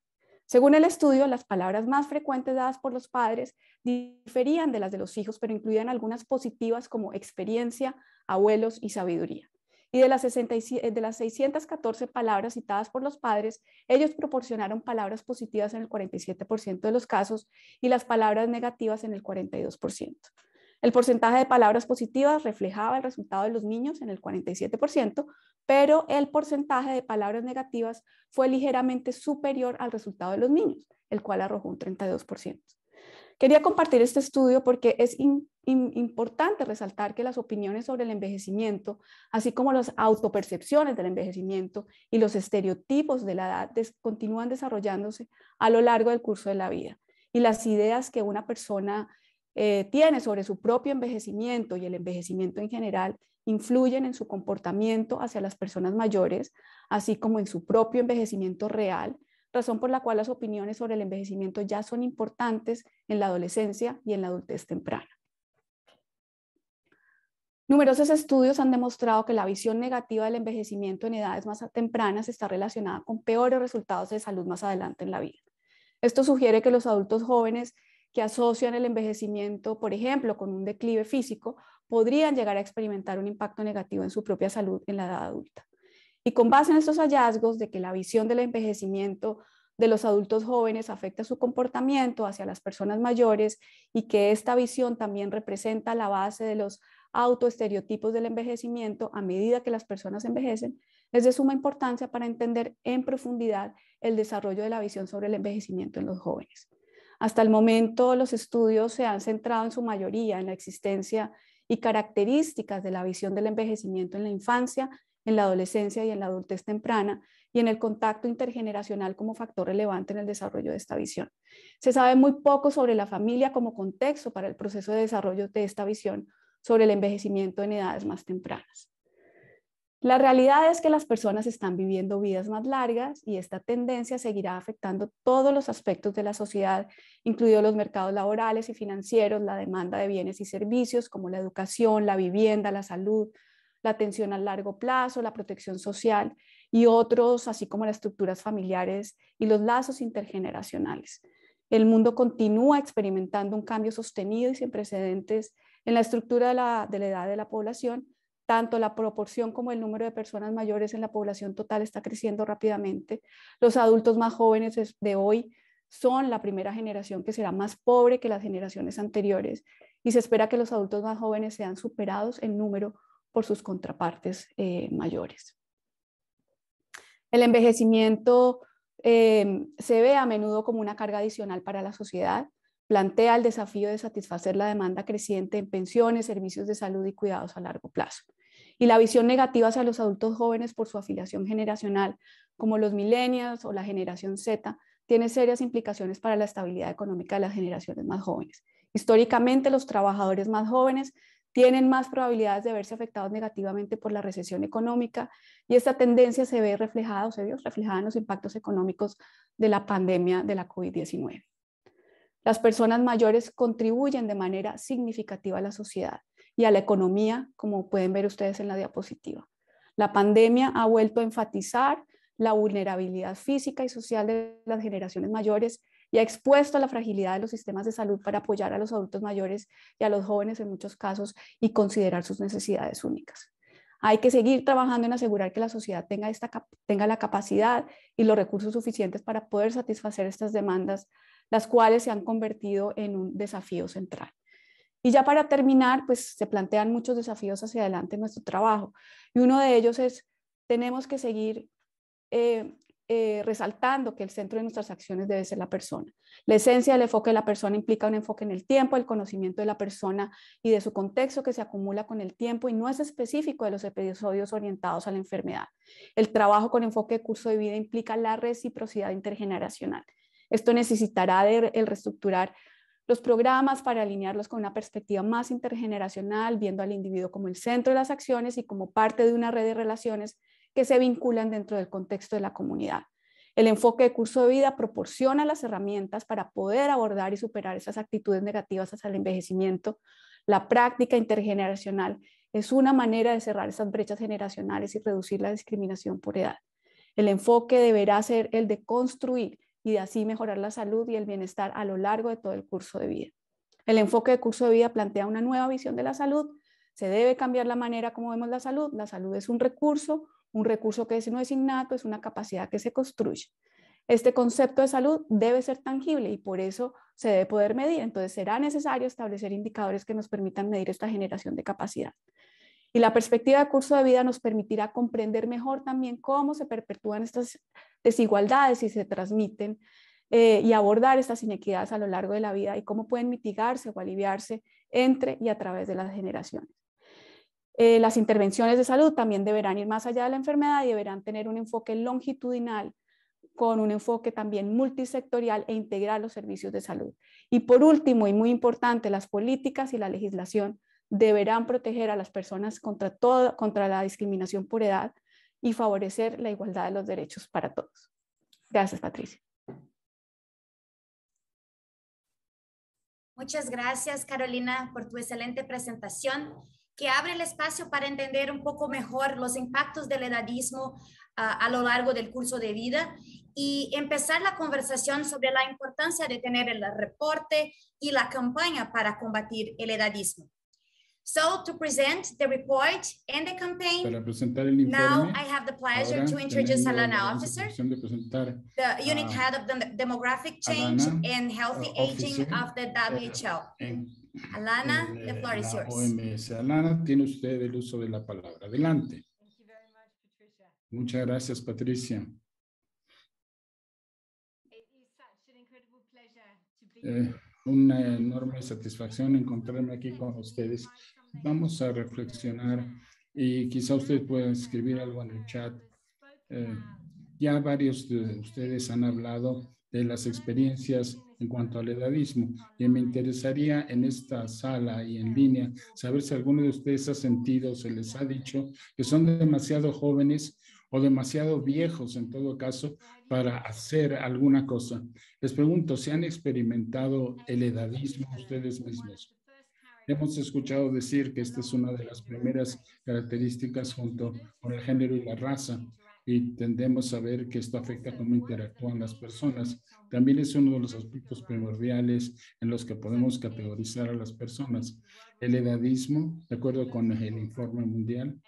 Según el estudio, las palabras más frecuentes dadas por los padres diferían de las de los hijos, pero incluían algunas positivas como experiencia, abuelos y sabiduría. Y de las, de las 614 palabras citadas por los padres, ellos proporcionaron palabras positivas en el 47% de los casos y las palabras negativas en el 42%. El porcentaje de palabras positivas reflejaba el resultado de los niños en el 47%, pero el porcentaje de palabras negativas fue ligeramente superior al resultado de los niños, el cual arrojó un 32%. Quería compartir este estudio porque es importante resaltar que las opiniones sobre el envejecimiento, así como las autopercepciones del envejecimiento y los estereotipos de la edad, continúan desarrollándose a lo largo del curso de la vida. Y las ideas que una persona eh, tiene sobre su propio envejecimiento y el envejecimiento en general influyen en su comportamiento hacia las personas mayores, así como en su propio envejecimiento real, razón por la cual las opiniones sobre el envejecimiento ya son importantes en la adolescencia y en la adultez temprana. Numerosos estudios han demostrado que la visión negativa del envejecimiento en edades más tempranas está relacionada con peores resultados de salud más adelante en la vida. Esto sugiere que los adultos jóvenes que asocian el envejecimiento, por ejemplo, con un declive físico, podrían llegar a experimentar un impacto negativo en su propia salud en la edad adulta. Y con base en estos hallazgos de que la visión del envejecimiento de los adultos jóvenes afecta su comportamiento hacia las personas mayores y que esta visión también representa la base de los autoestereotipos del envejecimiento a medida que las personas envejecen, es de suma importancia para entender en profundidad el desarrollo de la visión sobre el envejecimiento en los jóvenes. Hasta el momento, los estudios se han centrado en su mayoría en la existencia y características de la visión del envejecimiento en la infancia, en la adolescencia y en la adultez temprana, y en el contacto intergeneracional como factor relevante en el desarrollo de esta visión. Se sabe muy poco sobre la familia como contexto para el proceso de desarrollo de esta visión sobre el envejecimiento en edades más tempranas. La realidad es que las personas están viviendo vidas más largas y esta tendencia seguirá afectando todos los aspectos de la sociedad, incluidos los mercados laborales y financieros, la demanda de bienes y servicios como la educación, la vivienda, la salud, la atención a largo plazo, la protección social y otros, así como las estructuras familiares y los lazos intergeneracionales. El mundo continúa experimentando un cambio sostenido y sin precedentes en la estructura de la, de la edad de la población, tanto la proporción como el número de personas mayores en la población total está creciendo rápidamente. Los adultos más jóvenes de hoy son la primera generación que será más pobre que las generaciones anteriores y se espera que los adultos más jóvenes sean superados en número por sus contrapartes eh, mayores. El envejecimiento eh, se ve a menudo como una carga adicional para la sociedad, plantea el desafío de satisfacer la demanda creciente en pensiones, servicios de salud y cuidados a largo plazo. Y la visión negativa hacia los adultos jóvenes por su afiliación generacional, como los millennials o la generación Z, tiene serias implicaciones para la estabilidad económica de las generaciones más jóvenes. Históricamente, los trabajadores más jóvenes tienen más probabilidades de verse afectados negativamente por la recesión económica y esta tendencia se ve reflejada o se vio reflejada en los impactos económicos de la pandemia de la COVID-19. Las personas mayores contribuyen de manera significativa a la sociedad y a la economía, como pueden ver ustedes en la diapositiva. La pandemia ha vuelto a enfatizar la vulnerabilidad física y social de las generaciones mayores y ha expuesto a la fragilidad de los sistemas de salud para apoyar a los adultos mayores y a los jóvenes en muchos casos y considerar sus necesidades únicas. Hay que seguir trabajando en asegurar que la sociedad tenga, esta, tenga la capacidad y los recursos suficientes para poder satisfacer estas demandas, las cuales se han convertido en un desafío central. Y ya para terminar, pues se plantean muchos desafíos hacia adelante en nuestro trabajo. Y uno de ellos es, tenemos que seguir eh, eh, resaltando que el centro de nuestras acciones debe ser la persona. La esencia del enfoque de la persona implica un enfoque en el tiempo, el conocimiento de la persona y de su contexto que se acumula con el tiempo y no es específico de los episodios orientados a la enfermedad. El trabajo con enfoque de curso de vida implica la reciprocidad intergeneracional. Esto necesitará el reestructurar los programas para alinearlos con una perspectiva más intergeneracional, viendo al individuo como el centro de las acciones y como parte de una red de relaciones que se vinculan dentro del contexto de la comunidad. El enfoque de curso de vida proporciona las herramientas para poder abordar y superar esas actitudes negativas hacia el envejecimiento. La práctica intergeneracional es una manera de cerrar esas brechas generacionales y reducir la discriminación por edad. El enfoque deberá ser el de construir y de así mejorar la salud y el bienestar a lo largo de todo el curso de vida. El enfoque de curso de vida plantea una nueva visión de la salud. Se debe cambiar la manera como vemos la salud. La salud es un recurso, un recurso que no es innato, es una capacidad que se construye. Este concepto de salud debe ser tangible y por eso se debe poder medir. Entonces será necesario establecer indicadores que nos permitan medir esta generación de capacidad. Y la perspectiva de curso de vida nos permitirá comprender mejor también cómo se perpetúan estas desigualdades y se transmiten eh, y abordar estas inequidades a lo largo de la vida y cómo pueden mitigarse o aliviarse entre y a través de las generaciones. Eh, las intervenciones de salud también deberán ir más allá de la enfermedad y deberán tener un enfoque longitudinal con un enfoque también multisectorial e integrar los servicios de salud. Y por último, y muy importante, las políticas y la legislación deberán proteger a las personas contra, contra la discriminación por edad y favorecer la igualdad de los derechos para todos. Gracias, Patricia. Muchas gracias, Carolina, por tu excelente presentación que abre el espacio para entender un poco mejor los impactos del edadismo ah, a lo largo del curso de vida y empezar la conversación sobre la importancia de tener el reporte y la campaña para combatir el edadismo. So to present the report and the campaign, Para presentar el now I have the pleasure ahora to introduce Alana Officer, de presentar the unit head of the demographic change Alana, and healthy uh, aging officer, of the WHO. en Alana, en, the eh, floor is yours. OMS. Alana, tiene usted el uso de la palabra. Adelante. Thank you Muchas gracias, Patricia. It is such an incredible pleasure to be eh, una enorme satisfacción encontrarme aquí con ustedes. Vamos a reflexionar y quizá usted pueda escribir algo en el chat. Eh, ya varios de ustedes han hablado de las experiencias en cuanto al edadismo y me interesaría en esta sala y en línea saber si alguno de ustedes ha sentido, se les ha dicho que son demasiado jóvenes o demasiado viejos en todo caso para hacer alguna cosa. Les pregunto si han experimentado el edadismo ustedes mismos. Hemos escuchado decir que esta es una de las primeras características junto con el género y la raza y tendemos a ver que esto afecta cómo interactúan las personas. También es uno de los aspectos primordiales en los que podemos categorizar a las personas. El edadismo, de acuerdo con el informe mundial,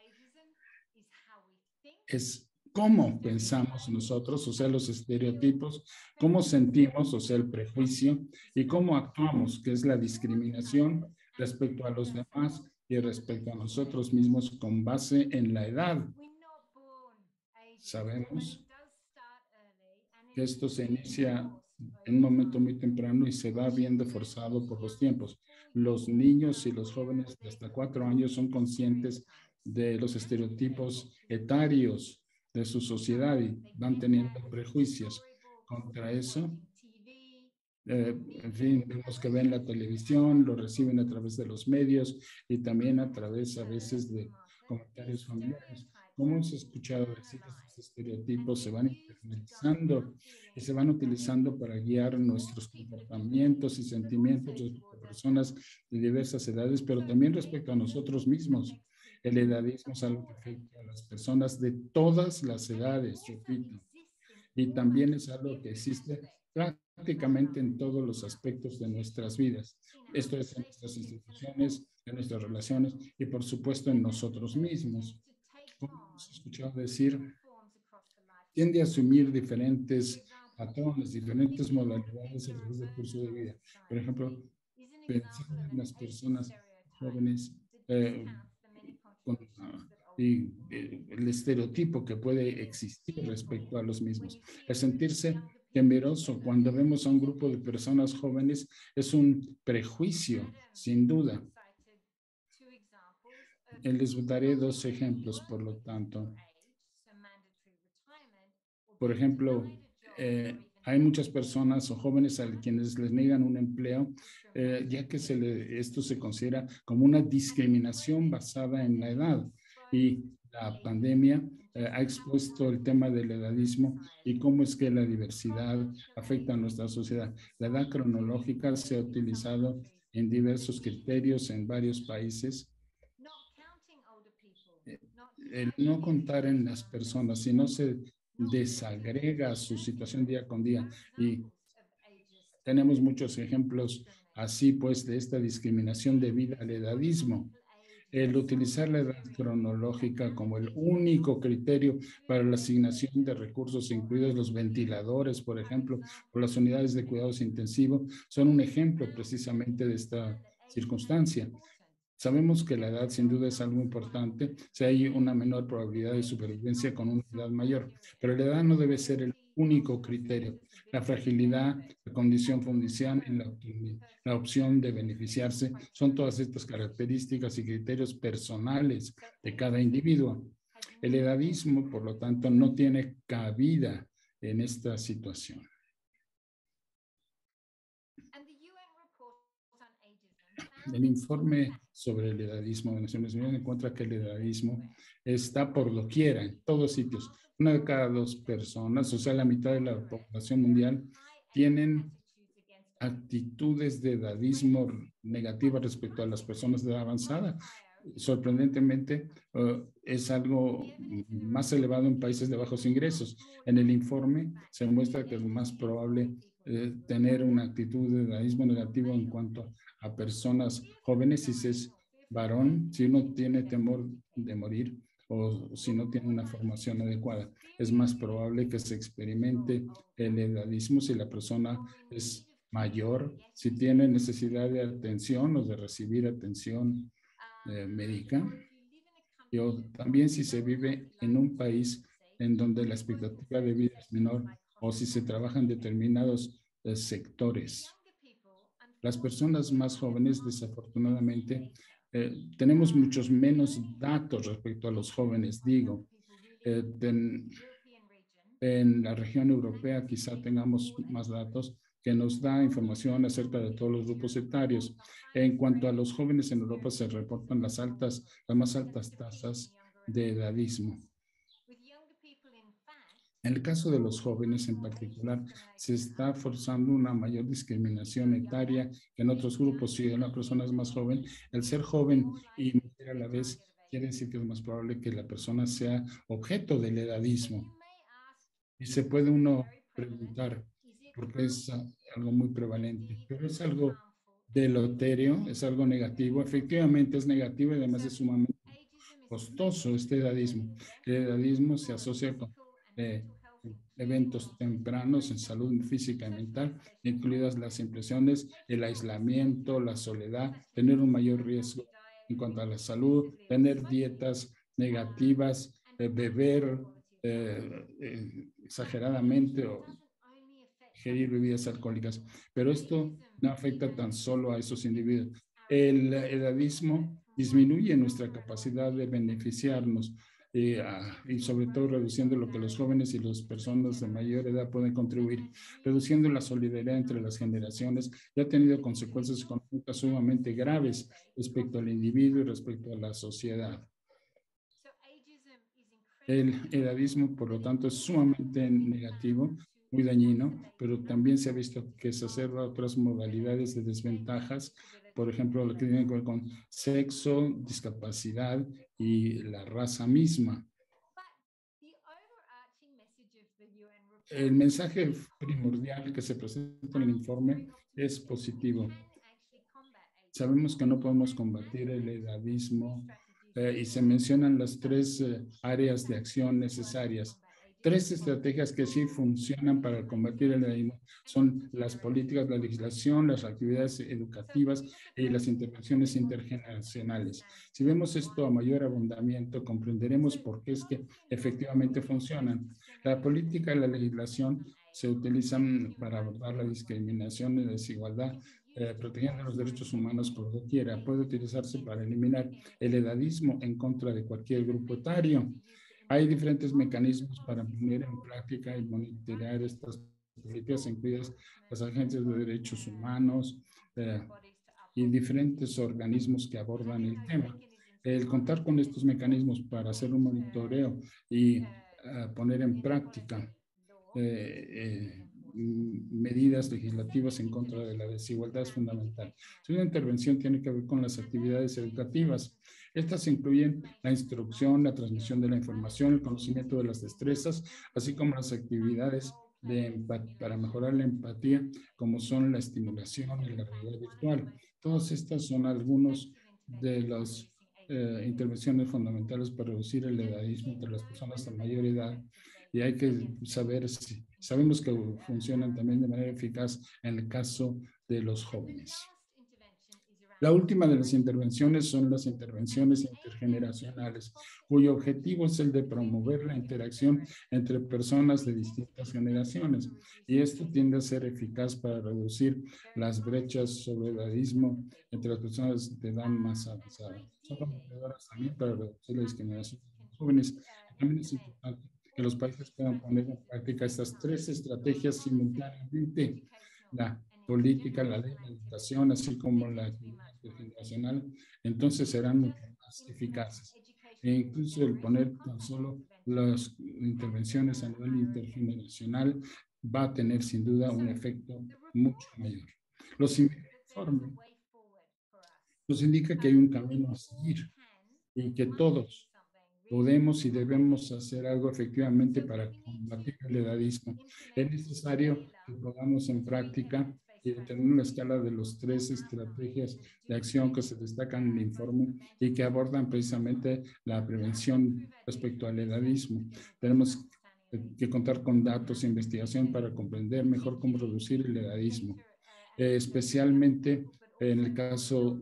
es cómo pensamos nosotros, o sea, los estereotipos, cómo sentimos, o sea, el prejuicio, y cómo actuamos, que es la discriminación respecto a los demás y respecto a nosotros mismos con base en la edad. Sabemos que esto se inicia en un momento muy temprano y se va viendo forzado por los tiempos. Los niños y los jóvenes de hasta cuatro años son conscientes de los estereotipos etarios de su sociedad y van teniendo prejuicios contra eso. Eh, en fin, vemos que ven la televisión, lo reciben a través de los medios y también a través a veces de comentarios familiares. Como hemos escuchado decir, estos estereotipos se van internalizando y se van utilizando para guiar nuestros comportamientos y sentimientos de personas de diversas edades, pero también respecto a nosotros mismos. El edadismo es algo que afecta a las personas de todas las edades, repito. Y también es algo que existe prácticamente en todos los aspectos de nuestras vidas. Esto es en nuestras instituciones, en nuestras relaciones y por supuesto en nosotros mismos. Como hemos escuchado decir, tiende a asumir diferentes patrones, diferentes modalidades a través del curso de vida. Por ejemplo, pensar en las personas jóvenes eh, y el estereotipo que puede existir respecto a los mismos. El sentirse temeroso cuando vemos a un grupo de personas jóvenes es un prejuicio, sin duda. Les daré dos ejemplos, por lo tanto. Por ejemplo, eh, hay muchas personas o jóvenes a quienes les niegan un empleo, eh, ya que se le, esto se considera como una discriminación basada en la edad. Y la pandemia eh, ha expuesto el tema del edadismo y cómo es que la diversidad afecta a nuestra sociedad. La edad cronológica se ha utilizado en diversos criterios en varios países. El no contar en las personas, si no se desagrega su situación día con día y tenemos muchos ejemplos así pues de esta discriminación debido al edadismo. El utilizar la edad cronológica como el único criterio para la asignación de recursos, incluidos los ventiladores, por ejemplo, o las unidades de cuidados intensivos, son un ejemplo precisamente de esta circunstancia. Sabemos que la edad sin duda es algo importante si hay una menor probabilidad de supervivencia con una edad mayor, pero la edad no debe ser el único criterio. La fragilidad, la condición fundicial y la, la opción de beneficiarse son todas estas características y criterios personales de cada individuo. El edadismo, por lo tanto, no tiene cabida en esta situación. El informe sobre el edadismo de Naciones Unidas encuentra que el edadismo está por doquiera, en todos sitios. Una de cada dos personas, o sea, la mitad de la población mundial, tienen actitudes de edadismo negativas respecto a las personas de edad avanzada. Sorprendentemente, uh, es algo más elevado en países de bajos ingresos. En el informe se muestra que es más probable eh, tener una actitud de edadismo negativo en cuanto a personas jóvenes y es varón si uno tiene temor de morir o si no tiene una formación adecuada. Es más probable que se experimente el edadismo si la persona es mayor, si tiene necesidad de atención o de recibir atención eh, médica. Y también si se vive en un país en donde la expectativa de vida es menor o si se trabaja en determinados eh, sectores. Las personas más jóvenes, desafortunadamente, eh, tenemos muchos menos datos respecto a los jóvenes, digo. Eh, en la región europea quizá tengamos más datos que nos da información acerca de todos los grupos etarios. En cuanto a los jóvenes en Europa se reportan las altas, las más altas tasas de edadismo. En el caso de los jóvenes en particular, se está forzando una mayor discriminación etaria que en otros grupos. Si una persona es más joven, el ser joven y a la vez quiere decir que es más probable que la persona sea objeto del edadismo. Y se puede uno preguntar, porque es algo muy prevalente, pero es algo deloterio, es algo negativo. Efectivamente es negativo y además es sumamente costoso este edadismo. El edadismo se asocia con eh, eventos tempranos en salud física y mental, incluidas las impresiones, el aislamiento, la soledad, tener un mayor riesgo en cuanto a la salud, tener dietas negativas, eh, beber eh, exageradamente o ingerir bebidas alcohólicas. Pero esto no afecta tan solo a esos individuos. El edadismo disminuye nuestra capacidad de beneficiarnos Ah, y sobre todo reduciendo lo que los jóvenes y las personas de mayor edad pueden contribuir, reduciendo la solidaridad entre las generaciones y ha tenido consecuencias económicas sumamente graves respecto al individuo y respecto a la sociedad. El edadismo, por lo tanto, es sumamente negativo, muy dañino, pero también se ha visto que se observa otras modalidades de desventajas por ejemplo, lo que tiene que ver con sexo, discapacidad y la raza misma. El mensaje primordial que se presenta en el informe es positivo. Sabemos que no podemos combatir el edadismo eh, y se mencionan las tres eh, áreas de acción necesarias Tres estrategias que sí funcionan para combatir el edadismo son las políticas, la legislación, las actividades educativas y las intervenciones intergeneracionales. Si vemos esto a mayor abundamiento, comprenderemos por qué es que efectivamente funcionan. La política y la legislación se utilizan para abordar la discriminación y la desigualdad eh, protegiendo los derechos humanos por doquiera. Puede utilizarse para eliminar el edadismo en contra de cualquier grupo etario. Hay diferentes mecanismos para poner en práctica y monitorear estas políticas, incluidas las agencias de derechos humanos eh, y diferentes organismos que abordan el tema. El contar con estos mecanismos para hacer un monitoreo y eh, poner en práctica eh, medidas legislativas en contra de la desigualdad es fundamental. Si una intervención tiene que ver con las actividades educativas, estas incluyen la instrucción, la transmisión de la información, el conocimiento de las destrezas, así como las actividades de para mejorar la empatía, como son la estimulación y la realidad virtual. Todas estas son algunos de las eh, intervenciones fundamentales para reducir el edadismo entre las personas de mayor edad y hay que saber si sabemos que funcionan también de manera eficaz en el caso de los jóvenes. La última de las intervenciones son las intervenciones intergeneracionales, cuyo objetivo es el de promover la interacción entre personas de distintas generaciones. Y esto tiende a ser eficaz para reducir las brechas sobre edadismo entre las personas de edad más avanzada. Son promovedoras también para reducir la discriminación de los jóvenes. También es importante que los países puedan poner en práctica estas tres estrategias simultáneamente. La política, la ley educación, así como la generacional, entonces serán mucho más eficaces. E incluso el poner tan solo las intervenciones a nivel intergeneracional va a tener sin duda un efecto mucho mayor. Los informes nos indica que hay un camino a seguir y que todos podemos y debemos hacer algo efectivamente para combatir el edadismo. Es necesario que pongamos en práctica y tener una escala de los tres estrategias de acción que se destacan en el informe y que abordan precisamente la prevención respecto al edadismo. Tenemos que contar con datos e investigación para comprender mejor cómo reducir el edadismo, eh, especialmente en el caso,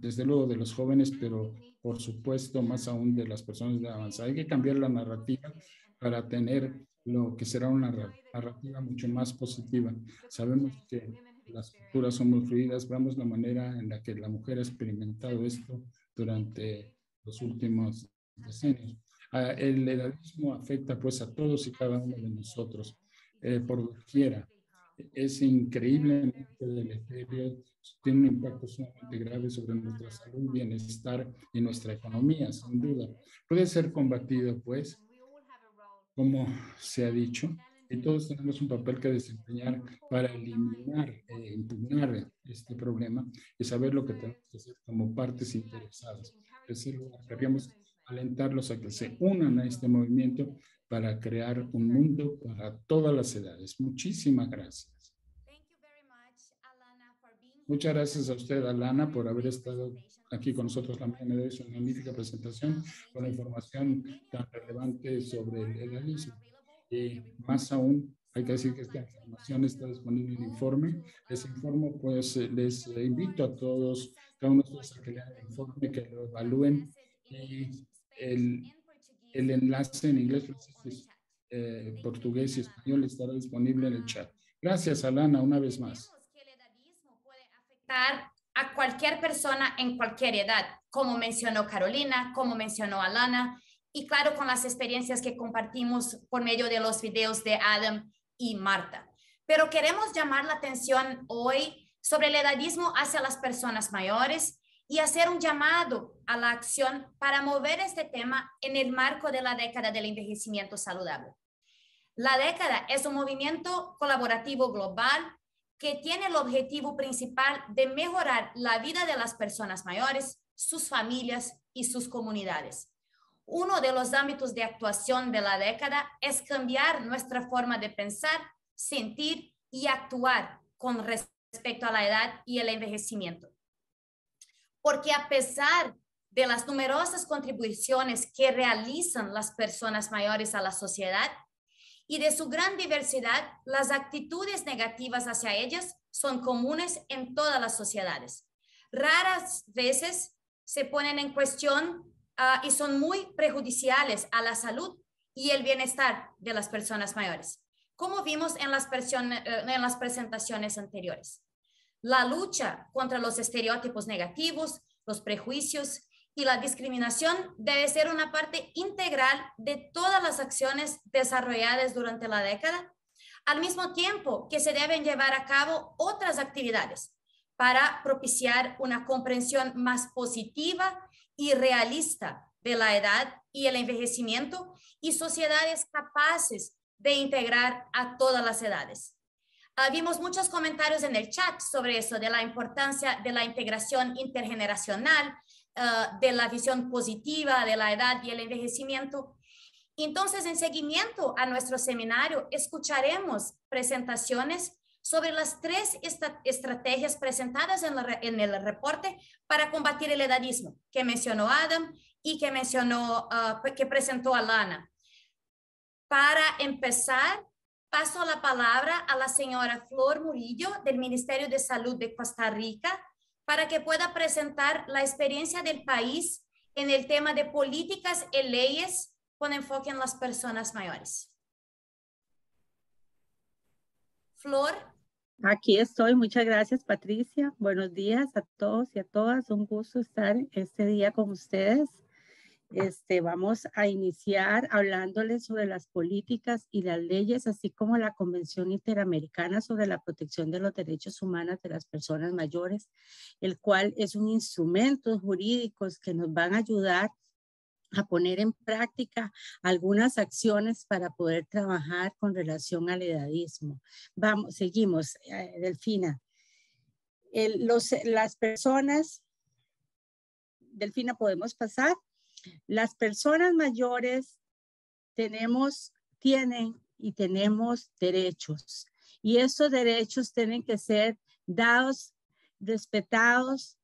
desde luego, de los jóvenes, pero por supuesto, más aún de las personas de avanzada. Hay que cambiar la narrativa para tener lo que será una narrativa mucho más positiva. Sabemos que las culturas son muy fluidas, veamos la manera en la que la mujer ha experimentado esto durante los últimos decenios. El edadismo afecta pues a todos y cada uno de nosotros, eh, por lo que quiera. Es increíblemente deleterio, tiene un impacto sumamente grave sobre nuestra salud, bienestar y nuestra economía, sin duda. Puede ser combatido, pues, como se ha dicho, y todos tenemos un papel que desempeñar para eliminar e impugnar este problema y saber lo que tenemos que hacer como partes interesadas. Es decir, queríamos alentarlos a que se unan a este movimiento para crear un mundo para todas las edades. Muchísimas gracias. Muchas gracias a usted, Alana, por haber estado aquí con nosotros la de su magnífica presentación con la información tan relevante sobre el edadismo. Y más aún, hay que decir que esta información está disponible en el informe. Ese informe, pues, les invito a todos, cada uno de ustedes a que lean el informe, que lo evalúen y el, el enlace en inglés, eh, portugués y español estará disponible en el chat. Gracias, Alana, una vez más a cualquier persona en cualquier edad, como mencionó Carolina, como mencionó Alana, y claro, con las experiencias que compartimos por medio de los videos de Adam y Marta. Pero queremos llamar la atención hoy sobre el edadismo hacia las personas mayores y hacer un llamado a la acción para mover este tema en el marco de la década del envejecimiento saludable. La década es un movimiento colaborativo global que tiene el objetivo principal de mejorar la vida de las personas mayores, sus familias y sus comunidades. Uno de los ámbitos de actuación de la década es cambiar nuestra forma de pensar, sentir y actuar con respecto a la edad y el envejecimiento. Porque a pesar de las numerosas contribuciones que realizan las personas mayores a la sociedad, y de su gran diversidad, las actitudes negativas hacia ellas son comunes en todas las sociedades. Raras veces se ponen en cuestión ah, y son muy prejudiciales a la salud y el bienestar de las personas mayores, como vimos en las, eh, en las presentaciones anteriores. La lucha contra los estereotipos negativos, los prejuicios y la discriminación debe ser una parte integral de todas las acciones desarrolladas durante la década, al mismo tiempo que se deben llevar a cabo otras actividades para propiciar una comprensión más positiva y realista de la edad y el envejecimiento y sociedades capaces de integrar a todas las edades. Ah, vimos muchos comentarios en el chat sobre eso, de la importancia de la integración intergeneracional Ah, de la visión positiva de la edad y el envejecimiento. Entonces, en seguimiento a nuestro seminario, escucharemos presentaciones sobre las tres estrategias presentadas en, el reporte para combatir el edadismo que mencionó Adam y que mencionó, ah, que presentó Alana. Para empezar, paso la palabra a la señora Flor Murillo del Ministerio de Salud de Costa Rica para que pueda presentar la experiencia del país en el tema de políticas y leyes con enfoque en las personas mayores. Flor. Aquí estoy. Muchas gracias, Patricia. Buenos días a todos y a todas. Un gusto estar este día con ustedes. Este, vamos a iniciar hablándoles sobre las políticas y las leyes, así como la Convención Interamericana sobre la Protección de los Derechos Humanos de las Personas Mayores, el cual es un instrumento jurídico que nos van a ayudar a poner en práctica algunas acciones para poder trabajar con relación al edadismo. Vamos, seguimos, eh, Delfina. los, las personas, Delfina, ¿podemos pasar? Las personas mayores tenemos, tienen y tenemos derechos y esos derechos tienen que ser dados, respetados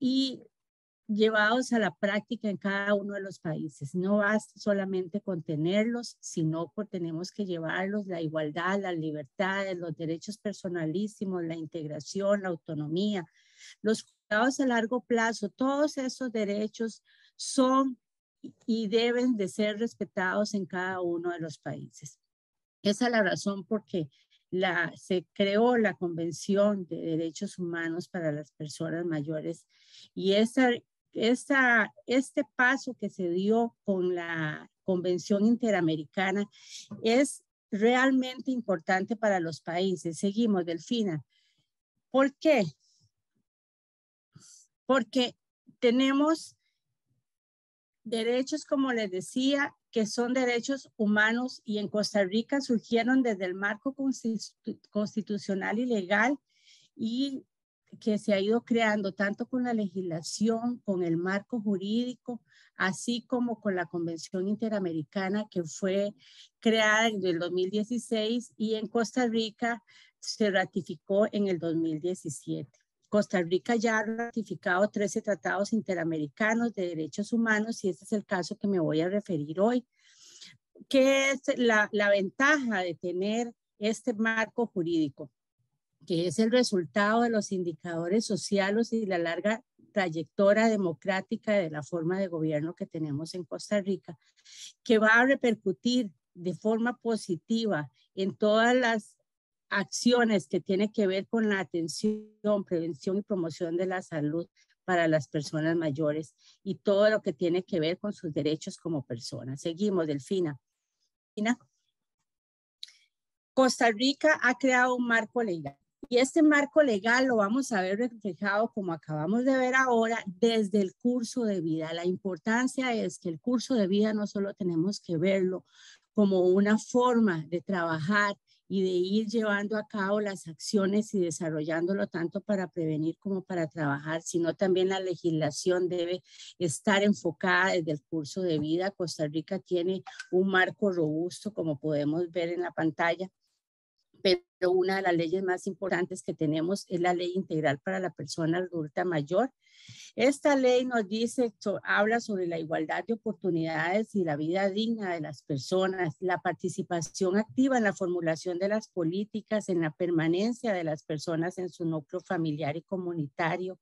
y llevados a la práctica en cada uno de los países. No basta solamente con tenerlos, sino que tenemos que llevarlos la igualdad, las libertades, los derechos personalísimos, la integración, la autonomía, los cuidados a largo plazo, todos esos derechos son y deben de ser respetados en cada uno de los países. Esa es la razón por la, se creó la Convención de Derechos Humanos para las Personas Mayores y esa, esa, este paso que se dio con la Convención Interamericana es realmente importante para los países. Seguimos, Delfina. ¿Por qué? Porque tenemos derechos, como les decía, que son derechos humanos y en Costa Rica surgieron desde el marco constitucional y legal y que se ha ido creando tanto con la legislación, con el marco jurídico, así como con la Convención Interamericana que fue creada en el 2016 y en Costa Rica se ratificó en el 2017. Costa Rica ya ha ratificado 13 tratados interamericanos de derechos humanos y este es el caso que me voy a referir hoy. ¿Qué es la, la ventaja de tener este marco jurídico? que es el resultado de los indicadores sociales y la larga trayectoria democrática de la forma de gobierno que tenemos en Costa Rica, que va a repercutir de forma positiva en todas las acciones que tienen que ver con la atención, prevención y promoción de la salud para las personas mayores y todo lo que tiene que ver con sus derechos como personas. Seguimos, Delfina. Costa Rica ha creado un marco legal y este marco legal lo vamos a ver reflejado, como acabamos de ver ahora, desde el curso de vida. La importancia es que el curso de vida no solo tenemos que verlo como una forma de trabajar y de ir llevando a cabo las acciones y desarrollándolo tanto para prevenir como para trabajar, sino también la legislación debe estar enfocada desde el curso de vida. Costa Rica tiene un marco robusto, como podemos ver en la pantalla, pero una de las leyes más importantes que tenemos es la ley integral para la persona adulta mayor, esta ley nos dice, habla sobre la igualdad de oportunidades y la vida digna de las personas, la participación activa en la formulación de las políticas, en la permanencia de las personas en su núcleo familiar y comunitario,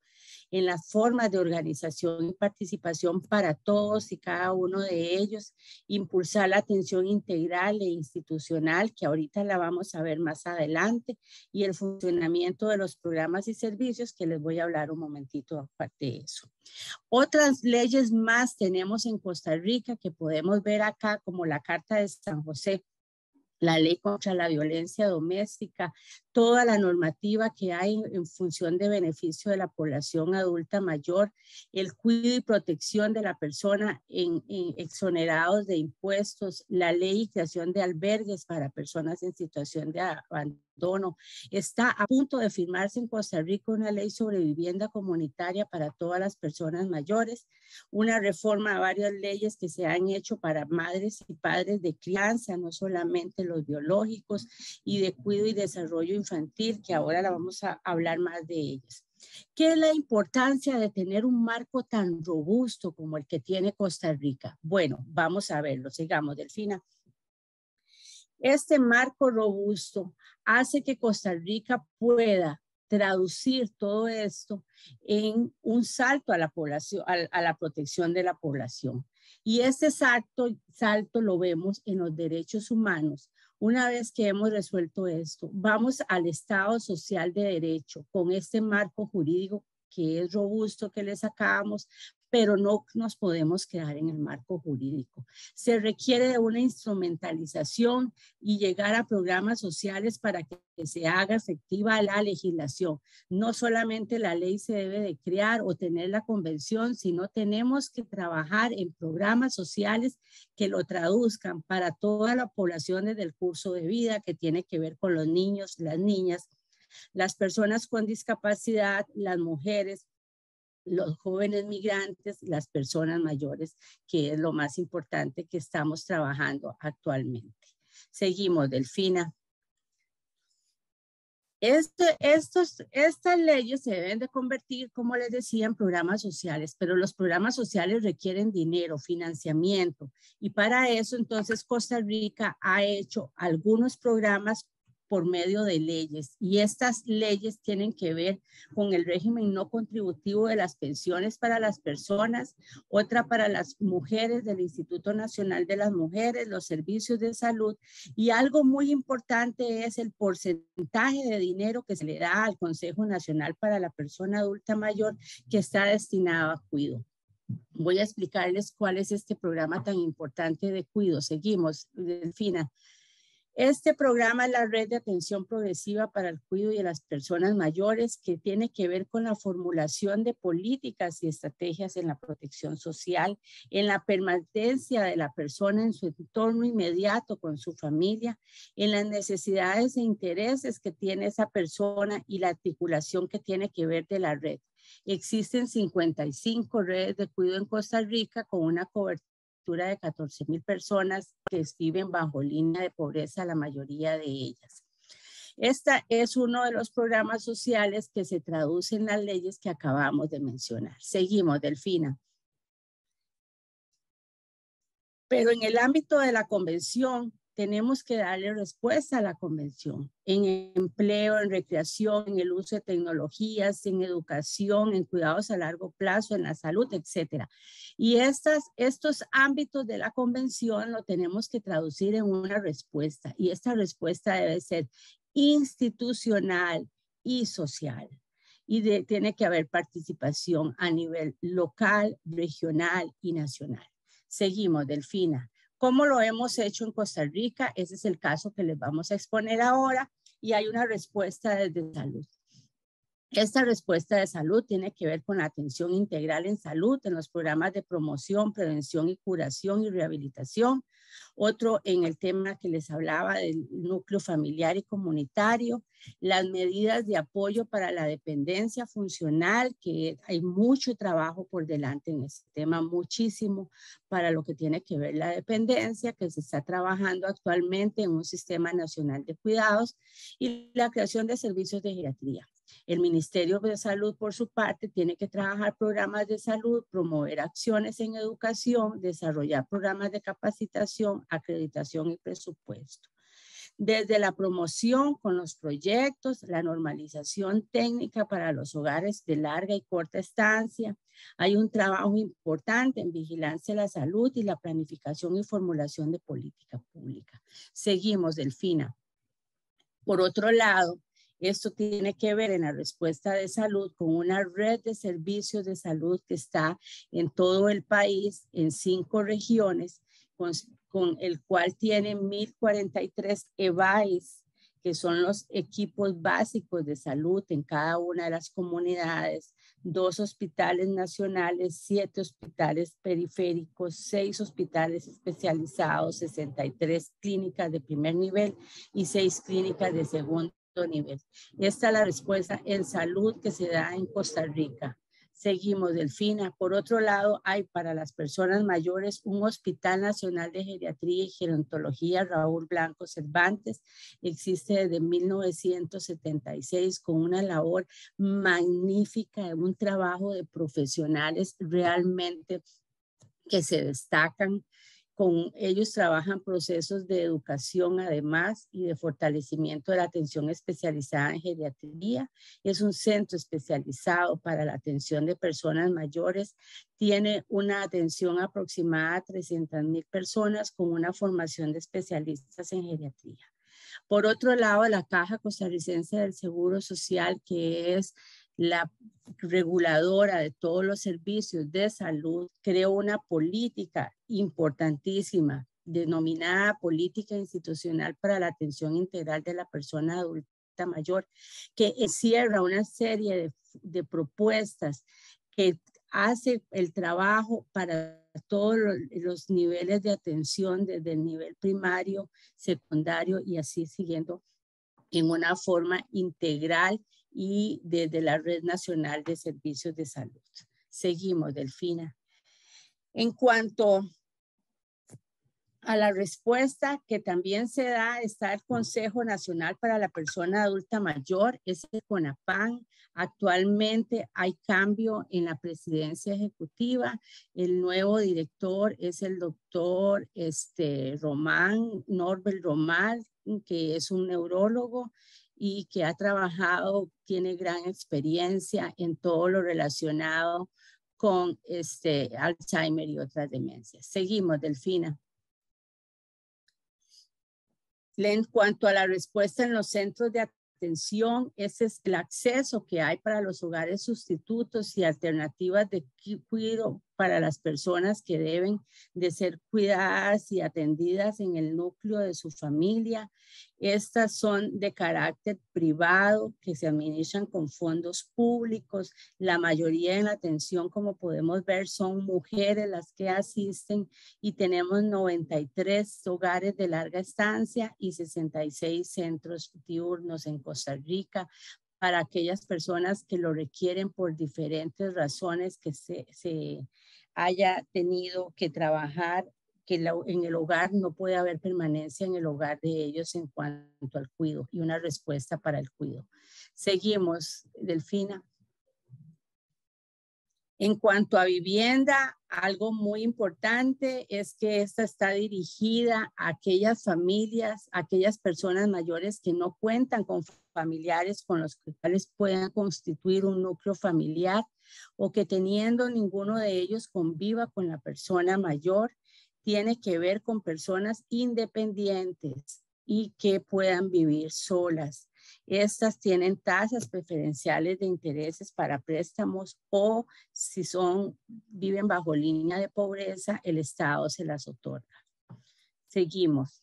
en las formas de organización y participación para todos y cada uno de ellos, impulsar la atención integral e institucional, que ahorita la vamos a ver más adelante, y el funcionamiento de los programas y servicios, que les voy a hablar un momentito aparte de eso. Otras leyes más tenemos en Costa Rica que podemos ver acá, como la Carta de San José, la ley contra la violencia doméstica, toda la normativa que hay en función de beneficio de la población adulta mayor, el cuidado y protección de la persona en, exonerados de impuestos, la ley y creación de albergues para personas en situación de abandono. Está a punto de firmarse en Costa Rica una ley sobre vivienda comunitaria para todas las personas mayores, una reforma a varias leyes que se han hecho para madres y padres de crianza, no solamente los biológicos, y de cuidado y desarrollo infantil que ahora la vamos a hablar más de ellas. ¿Qué es la importancia de tener un marco tan robusto como el que tiene Costa Rica? Bueno, vamos a verlo. Sigamos, Delfina. Este marco robusto hace que Costa Rica pueda traducir todo esto en un salto a la población, a, la protección de la población. Y este salto, salto lo vemos en los derechos humanos, una vez que hemos resuelto esto, vamos al Estado social de derecho con este marco jurídico que es robusto que le sacamos, pero no nos podemos quedar en el marco jurídico. Se requiere de una instrumentalización y llegar a programas sociales para que se haga efectiva la legislación. No solamente la ley se debe de crear o tener la convención, sino tenemos que trabajar en programas sociales que lo traduzcan para toda la población desde el curso de vida que tiene que ver con los niños, las niñas, las personas con discapacidad, las mujeres, los jóvenes migrantes, las personas mayores, que es lo más importante que estamos trabajando actualmente. Seguimos, Delfina. Este, estos, estas leyes se deben de convertir, como les decía, en programas sociales, pero los programas sociales requieren dinero, financiamiento, y para eso entonces Costa Rica ha hecho algunos programas por medio de leyes y estas leyes tienen que ver con el régimen no contributivo de las pensiones para las personas, otra para las mujeres del Instituto Nacional de las Mujeres, los servicios de salud y algo muy importante es el porcentaje de dinero que se le da al Consejo Nacional para la Persona Adulta Mayor que está destinado a cuido. Voy a explicarles cuál es este programa tan importante de cuido. Seguimos, Delfina. Este programa es la red de atención progresiva para el cuidado de las personas mayores que tiene que ver con la formulación de políticas y estrategias en la protección social, en la permanencia de la persona en su entorno inmediato con su familia, en las necesidades e intereses que tiene esa persona y la articulación que tiene que ver de la red. Existen 55 redes de cuidado en Costa Rica con una cobertura de 14 mil personas que viven bajo línea de pobreza, la mayoría de ellas. Esta es uno de los programas sociales que se traducen en las leyes que acabamos de mencionar. Seguimos, Delfina. Pero en el ámbito de la convención, tenemos que darle respuesta a la convención en empleo, en recreación, en el uso de tecnologías, en educación, en cuidados a largo plazo, en la salud, etcétera. Y estas, estos ámbitos de la convención lo tenemos que traducir en una respuesta y esta respuesta debe ser institucional y social. Y tiene que haber participación a nivel local, regional y nacional. Seguimos, Delfina. ¿Cómo lo hemos hecho en Costa Rica? Ese es el caso que les vamos a exponer ahora y hay una respuesta desde salud. Esta respuesta de salud tiene que ver con la atención integral en salud en los programas de promoción, prevención y curación y rehabilitación. Otro en el tema que les hablaba del núcleo familiar y comunitario, las medidas de apoyo para la dependencia funcional, que hay mucho trabajo por delante en este tema, muchísimo para lo que tiene que ver la dependencia, que se está trabajando actualmente en un sistema nacional de cuidados y la creación de servicios de geriatría. El Ministerio de Salud, por su parte, tiene que trabajar programas de salud, promover acciones en educación, desarrollar programas de capacitación, acreditación y presupuesto. Desde la promoción con los proyectos, la normalización técnica para los hogares de larga y corta estancia, hay un trabajo importante en vigilancia de la salud y la planificación y formulación de política pública. Seguimos, Delfina. Por otro lado, esto tiene que ver en la respuesta de salud con una red de servicios de salud que está en todo el país, en cinco regiones, con, el cual tiene 1043 EVAIS, que son los equipos básicos de salud en cada una de las comunidades, dos hospitales nacionales, siete hospitales periféricos, seis hospitales especializados, 63 clínicas de primer nivel y seis clínicas de segundo nivel. Esta es la respuesta en salud que se da en Costa Rica. Seguimos, Delfina. Por otro lado, hay para las personas mayores un Hospital Nacional de Geriatría y Gerontología Raúl Blanco Cervantes. Existe desde 1976 con una labor magnífica, un trabajo de profesionales realmente que se destacan con ellos trabajan procesos de educación además y de fortalecimiento de la atención especializada en geriatría. Es un centro especializado para la atención de personas mayores. Tiene una atención aproximada a 300 mil personas con una formación de especialistas en geriatría. Por otro lado, la Caja Costarricense del Seguro Social, que es la reguladora de todos los servicios de salud creó una política importantísima denominada política institucional para la atención integral de la persona adulta mayor, que encierra una serie de, propuestas que hace el trabajo para todos los niveles de atención, desde el nivel primario, secundario y así siguiendo en una forma integral y desde la Red Nacional de Servicios de Salud. Seguimos, Delfina. En cuanto a la respuesta que también se da está el Consejo Nacional para la Persona Adulta Mayor, es el CONAPAN. Actualmente hay cambio en la presidencia ejecutiva. El nuevo director es el doctor este, Román, Norbert Román, que es un neurólogo y que ha trabajado, tiene gran experiencia en todo lo relacionado con este Alzheimer y otras demencias. Seguimos, Delfina. En cuanto a la respuesta en los centros de atención, ese es el acceso que hay para los hogares sustitutos y alternativas de cuidado para las personas que deben de ser cuidadas y atendidas en el núcleo de su familia. Estas son de carácter privado que se administran con fondos públicos. La mayoría en la atención, como podemos ver, son mujeres las que asisten y tenemos 93 hogares de larga estancia y 66 centros diurnos en Costa Rica para aquellas personas que lo requieren por diferentes razones que se, se haya tenido que trabajar, que en el hogar no puede haber permanencia en el hogar de ellos en cuanto al cuidado y una respuesta para el cuidado. Seguimos, Delfina. En cuanto a vivienda, algo muy importante es que esta está dirigida a aquellas familias, aquellas personas mayores que no cuentan con familiares con los cuales puedan constituir un núcleo familiar o que teniendo ninguno de ellos conviva con la persona mayor, tiene que ver con personas independientes y que puedan vivir solas. Estas tienen tasas preferenciales de intereses para préstamos o si son viven bajo línea de pobreza, el Estado se las otorga. Seguimos.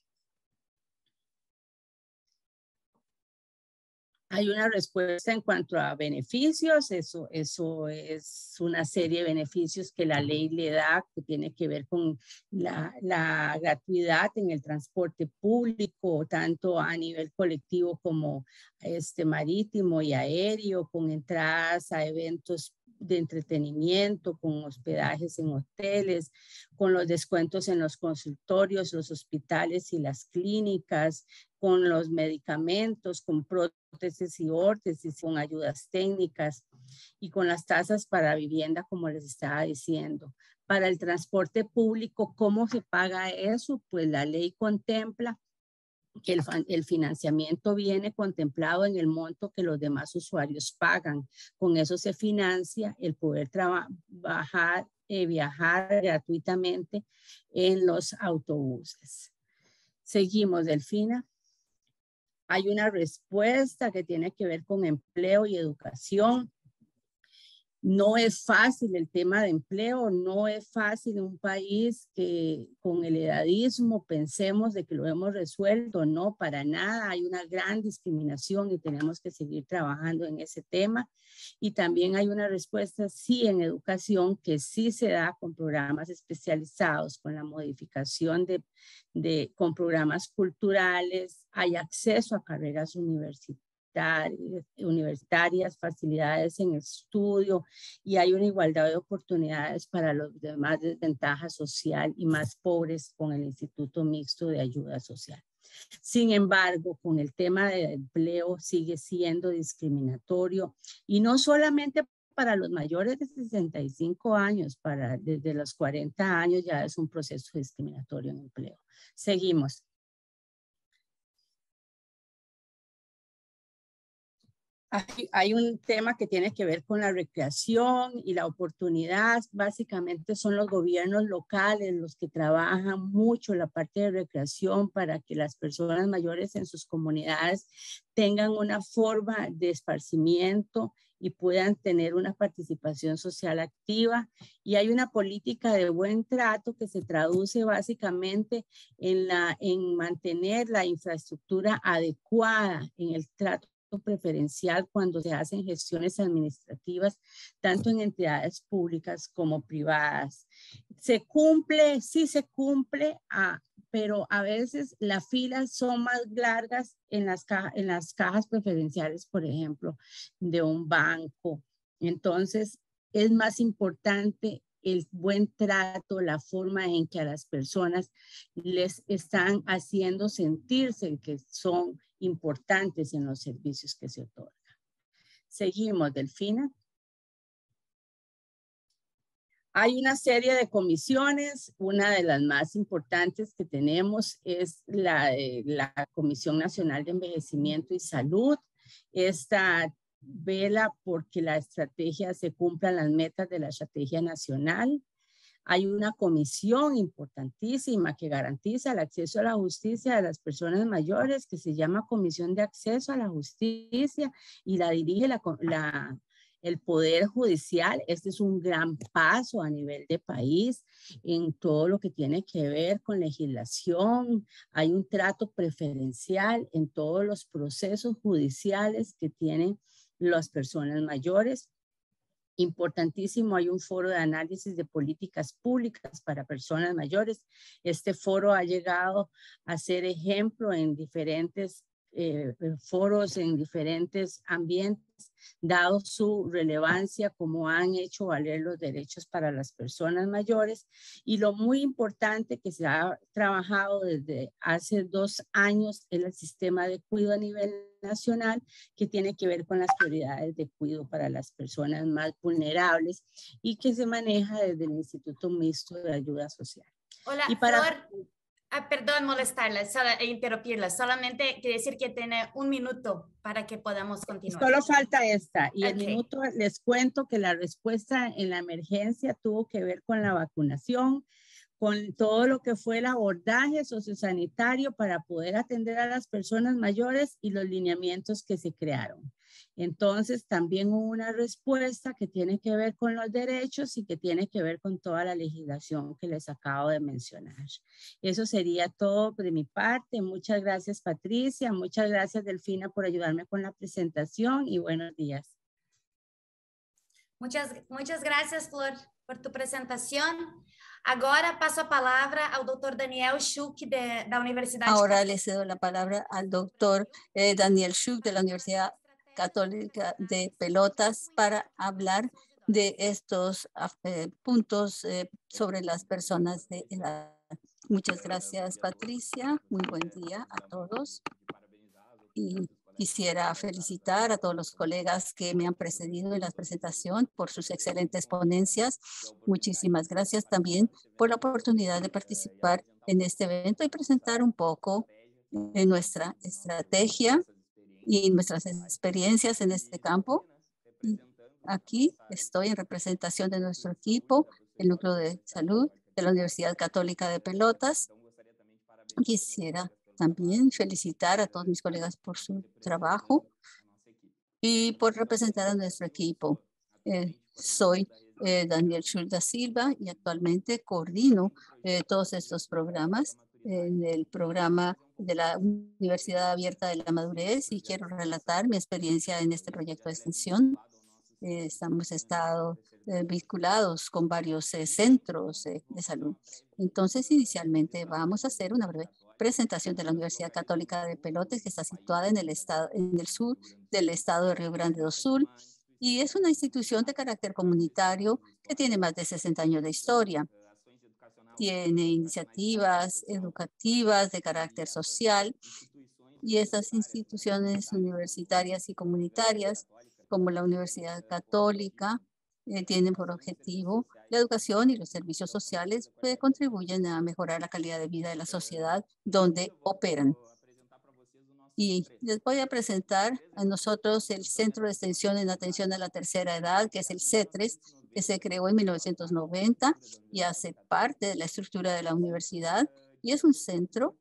Hay una respuesta en cuanto a beneficios, eso, eso es una serie de beneficios que la ley le da, que tiene que ver con la, gratuidad en el transporte público, tanto a nivel colectivo como este marítimo y aéreo, con entradas a eventos de entretenimiento, con hospedajes en hoteles, con los descuentos en los consultorios, los hospitales y las clínicas, con los medicamentos, con prótesis y órtesis, con ayudas técnicas y con las tasas para vivienda, como les estaba diciendo. Para el transporte público, ¿cómo se paga eso? Pues la ley contempla que el, financiamiento viene contemplado en el monto que los demás usuarios pagan. Con eso se financia el poder trabajar, eh, viajar gratuitamente en los autobuses. Seguimos, Delfina. Hay una respuesta que tiene que ver con empleo y educación. No es fácil el tema de empleo, no es fácil un país que con el edadismo pensemos de que lo hemos resuelto, no, para nada, hay una gran discriminación y tenemos que seguir trabajando en ese tema. Y también hay una respuesta, sí, en educación, que sí se da con programas especializados, con la modificación de, de con programas culturales, hay acceso a carreras universitarias universitarias, facilidades en estudio y hay una igualdad de oportunidades para los de más desventaja social y más pobres con el Instituto Mixto de Ayuda Social. Sin embargo, con el tema del empleo sigue siendo discriminatorio y no solamente para los mayores de 65 años, para desde los 40 años ya es un proceso discriminatorio en empleo. Seguimos. Hay, un tema que tiene que ver con la recreación y la oportunidad. Básicamente son los gobiernos locales los que trabajan mucho la parte de recreación para que las personas mayores en sus comunidades tengan una forma de esparcimiento y puedan tener una participación social activa. Y hay una política de buen trato que se traduce básicamente en, la, en mantener la infraestructura adecuada en el trato preferencial cuando se hacen gestiones administrativas, tanto en entidades públicas como privadas. Se cumple, sí se cumple, ah, pero a veces las filas son más largas en las, en las cajas preferenciales, por ejemplo, de un banco. Entonces, es más importante el buen trato, la forma en que a las personas les están haciendo sentirse que son importantes en los servicios que se otorgan. Seguimos, Delfina. Hay una serie de comisiones, una de las más importantes que tenemos es la, la Comisión Nacional de Envejecimiento y Salud. Esta vela porque la estrategia se cumplan las metas de la estrategia nacional. Hay una comisión importantísima que garantiza el acceso a la justicia de las personas mayores que se llama Comisión de Acceso a la Justicia y la dirige la, la, el Poder Judicial. Este es un gran paso a nivel de país en todo lo que tiene que ver con legislación. Hay un trato preferencial en todos los procesos judiciales que tienen las personas mayores. Importantísimo, hay un foro de análisis de políticas públicas para personas mayores. Este foro ha llegado a ser ejemplo en diferentes eh, foros en diferentes ambientes, dado su relevancia como han hecho valer los derechos para las personas mayores. Y lo muy importante que se ha trabajado desde hace dos años es el sistema de cuidado a nivel nacional que tiene que ver con las prioridades de cuidado para las personas más vulnerables y que se maneja desde el Instituto Mixto de Ayuda Social. Hola, y para, Ah, perdón molestarla e interrumpirla. Solamente quiere decir que tiene un minuto para que podamos continuar. Solo falta esta. Y el minuto les cuento que la respuesta en la emergencia tuvo que ver con la vacunación, con todo lo que fue el abordaje sociosanitario para poder atender a las personas mayores y los lineamientos que se crearon. Entonces, también hubo una respuesta que tiene que ver con los derechos y que tiene que ver con toda la legislación que les acabo de mencionar. Eso sería todo de mi parte. Muchas gracias, Patricia. Muchas gracias, Delfina, por ayudarme con la presentación y buenos días. Muchas, muchas gracias, Flor, por tu presentación. Ahora paso a palabra al doctor Daniel Schuch de la Universidad. Ahora le cedo la palabra al doctor eh, Daniel Schuch de la Universidad Católica de Pelotas para hablar de estos eh, puntos eh, sobre las personas de edad. Muchas gracias, Patricia. Muy buen día a todos. Y quisiera felicitar a todos los colegas que me han precedido en la presentación por sus excelentes ponencias. Muchísimas gracias también por la oportunidad de participar en este evento y presentar un poco de nuestra estrategia y nuestras experiencias en este campo. aquí estoy en representación de nuestro equipo, el Núcleo de Salud de la Universidad Católica de Pelotas. Quisiera también felicitar a todos mis colegas por su trabajo y por representar a nuestro equipo. Eh, soy eh, Daniel Schultz da Silva y actualmente coordino eh, todos estos programas en el programa de la Universidad Abierta de la Madurez y quiero relatar mi experiencia en este proyecto de extensión. Eh, estamos estado eh, vinculados con varios eh, centros de salud. Entonces, inicialmente vamos a hacer una breve presentación de la Universidad Católica de Pelotes, que está situada en el, estado, en el sur del estado de Río Grande do Sul. Y es una institución de carácter comunitario que tiene más de 60 años de historia tiene iniciativas educativas de carácter social y estas instituciones universitarias y comunitarias como la Universidad Católica eh, tienen por objetivo la educación y los servicios sociales que contribuyen a mejorar la calidad de vida de la sociedad donde operan. Y les voy a presentar a nosotros el Centro de Extensión en Atención a la Tercera Edad, que es el CETRES, que se creó en 1990 y hace parte de la estructura de la universidad y es un centro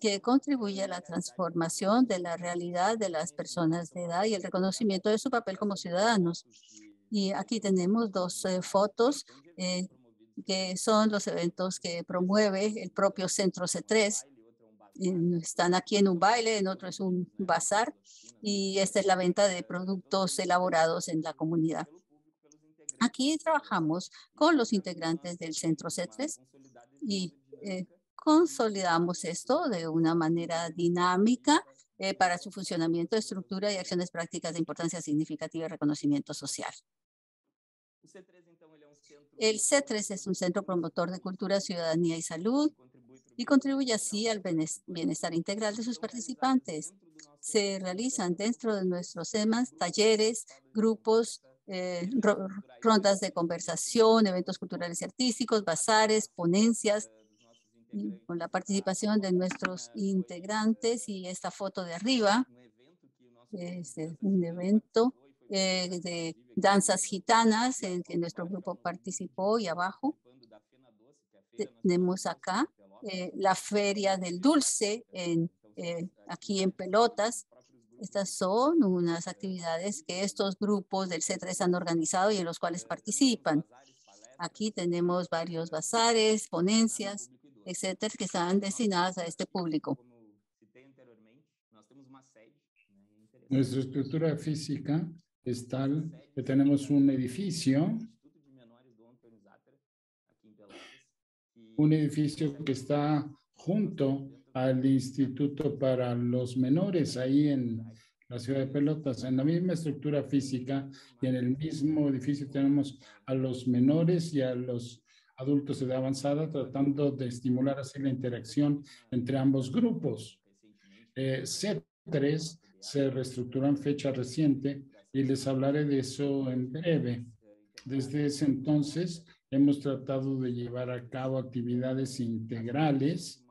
que contribuye a la transformación de la realidad de las personas de edad y el reconocimiento de su papel como ciudadanos. Y aquí tenemos dos eh, fotos eh, que son los eventos que promueve el propio Centro C3. Están aquí en un baile, en otro es un bazar y esta es la venta de productos elaborados en la comunidad. Aquí trabajamos con los integrantes del Centro CETRES y eh, consolidamos esto de una manera dinámica eh, para su funcionamiento, estructura y acciones prácticas de importancia significativa y reconocimiento social. El C3 es un centro promotor de cultura, ciudadanía y salud y contribuye así al bienestar integral de sus participantes. Se realizan dentro de nuestros temas talleres, grupos, eh, rondas de conversación, eventos culturales y artísticos, bazares, ponencias, con la participación de nuestros integrantes y esta foto de arriba es un evento eh, de danzas gitanas en que nuestro grupo participó y abajo tenemos acá eh, la feria del dulce eh, aquí en Pelotas. Estas son unas actividades que estos grupos del C3 han organizado y en los cuales participan. Aquí tenemos varios bazares, ponencias, etcétera, que están destinadas a este público. Nuestra estructura física es tal que tenemos un edificio, un edificio que está junto al Instituto para los Menores, ahí en la ciudad de Pelotas. En la misma estructura física y en el mismo edificio tenemos a los menores y a los adultos de edad avanzada, tratando de estimular así la interacción entre ambos grupos. Eh, C3 se reestructuró en fecha reciente y les hablaré de eso en breve. Desde ese entonces hemos tratado de llevar a cabo actividades integrales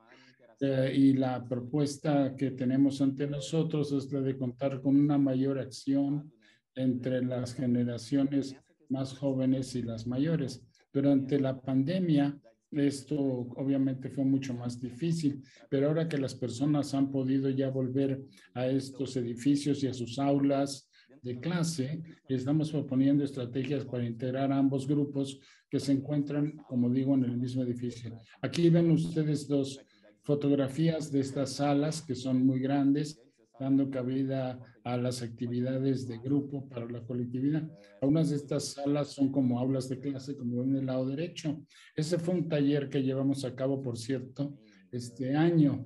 eh, y la propuesta que tenemos ante nosotros es la de contar con una mayor acción entre las generaciones más jóvenes y las mayores. Durante la pandemia, esto obviamente fue mucho más difícil, pero ahora que las personas han podido ya volver a estos edificios y a sus aulas de clase, estamos proponiendo estrategias para integrar ambos grupos que se encuentran, como digo, en el mismo edificio. Aquí ven ustedes dos fotografías de estas salas que son muy grandes dando cabida a las actividades de grupo para la colectividad. Algunas de estas salas son como aulas de clase, como ven en el lado derecho. Ese fue un taller que llevamos a cabo, por cierto, este año.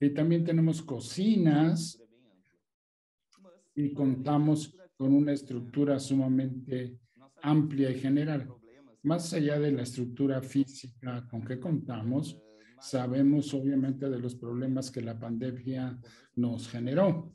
Y también tenemos cocinas y contamos con una estructura sumamente amplia y general. Más allá de la estructura física con que contamos, Sabemos obviamente de los problemas que la pandemia nos generó,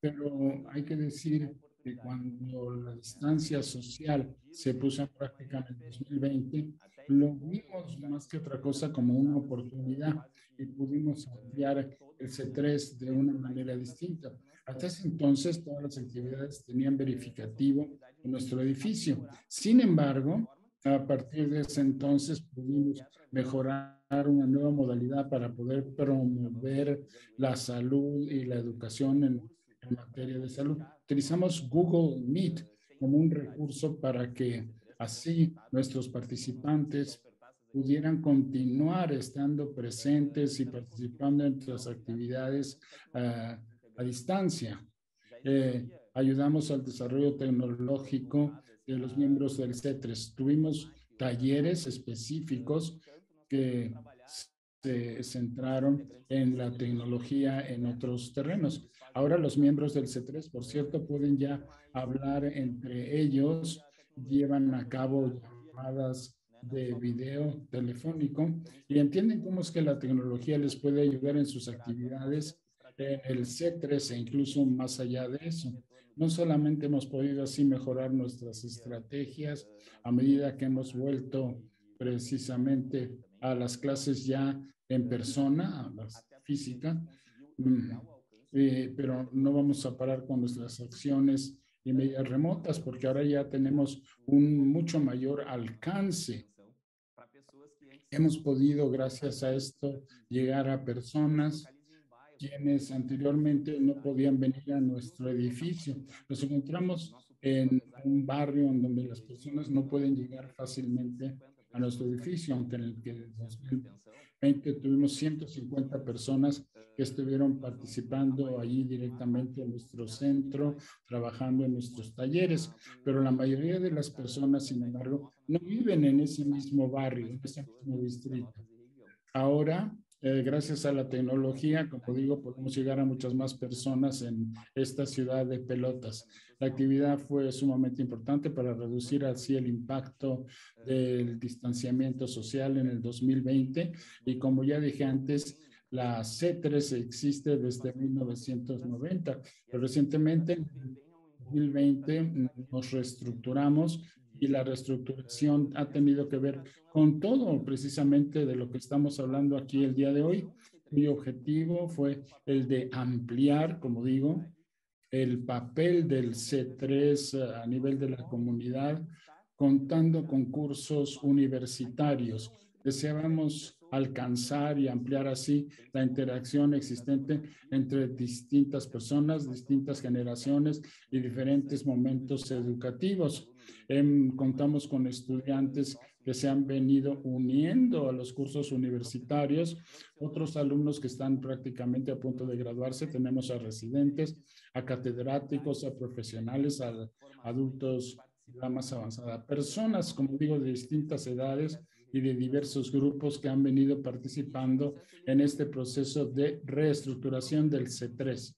pero hay que decir que cuando la distancia social se puso en práctica en el 2020, lo vimos más que otra cosa como una oportunidad y pudimos ampliar el C3 de una manera distinta. Hasta ese entonces todas las actividades tenían verificativo en nuestro edificio. Sin embargo, a partir de ese entonces pudimos mejorar una nueva modalidad para poder promover la salud y la educación en, materia de salud. Utilizamos Google Meet como un recurso para que así nuestros participantes pudieran continuar estando presentes y participando en las actividades uh, a distancia. Eh, ayudamos al desarrollo tecnológico de los miembros del CETRES. Tuvimos talleres específicos que se centraron en la tecnología en otros terrenos. Ahora los miembros del C3, por cierto, pueden ya hablar entre ellos, llevan a cabo llamadas de video telefónico y entienden cómo es que la tecnología les puede ayudar en sus actividades en el C3 e incluso más allá de eso. No solamente hemos podido así mejorar nuestras estrategias a medida que hemos vuelto precisamente a las clases ya en persona, a las físicas, mm, eh, pero no vamos a parar con nuestras acciones y medidas remotas porque ahora ya tenemos un mucho mayor alcance. Hemos podido, gracias a esto, llegar a personas quienes anteriormente no podían venir a nuestro edificio. Nos encontramos en un barrio en donde las personas no pueden llegar fácilmente a nuestro edificio, aunque en el que en 2020 tuvimos 150 personas que estuvieron participando allí directamente en nuestro centro, trabajando en nuestros talleres, pero la mayoría de las personas, sin embargo, no viven en ese mismo barrio, en ese mismo distrito. Ahora Eh, gracias a la tecnología, como digo, podemos llegar a muchas más personas en esta ciudad de Pelotas. La actividad fue sumamente importante para reducir así el impacto del distanciamiento social en el 2020 y como ya dije antes, la C3 existe desde 1990, pero recientemente en 2020 nos reestructuramos y la reestructuración ha tenido que ver con todo precisamente de lo que estamos hablando aquí el día de hoy. Mi objetivo fue el de ampliar, como digo, el papel del C3 a nivel de la comunidad, contando con cursos universitarios. Deseábamos alcanzar y ampliar así la interacción existente entre distintas personas, distintas generaciones y diferentes momentos educativos. Em, contamos con estudiantes que se han venido uniendo a los cursos universitarios, otros alumnos que están prácticamente a punto de graduarse, tenemos a residentes, a catedráticos, a profesionales, a adultos de más avanzada, personas, como digo, de distintas edades y de diversos grupos que han venido participando en este proceso de reestructuración del C3.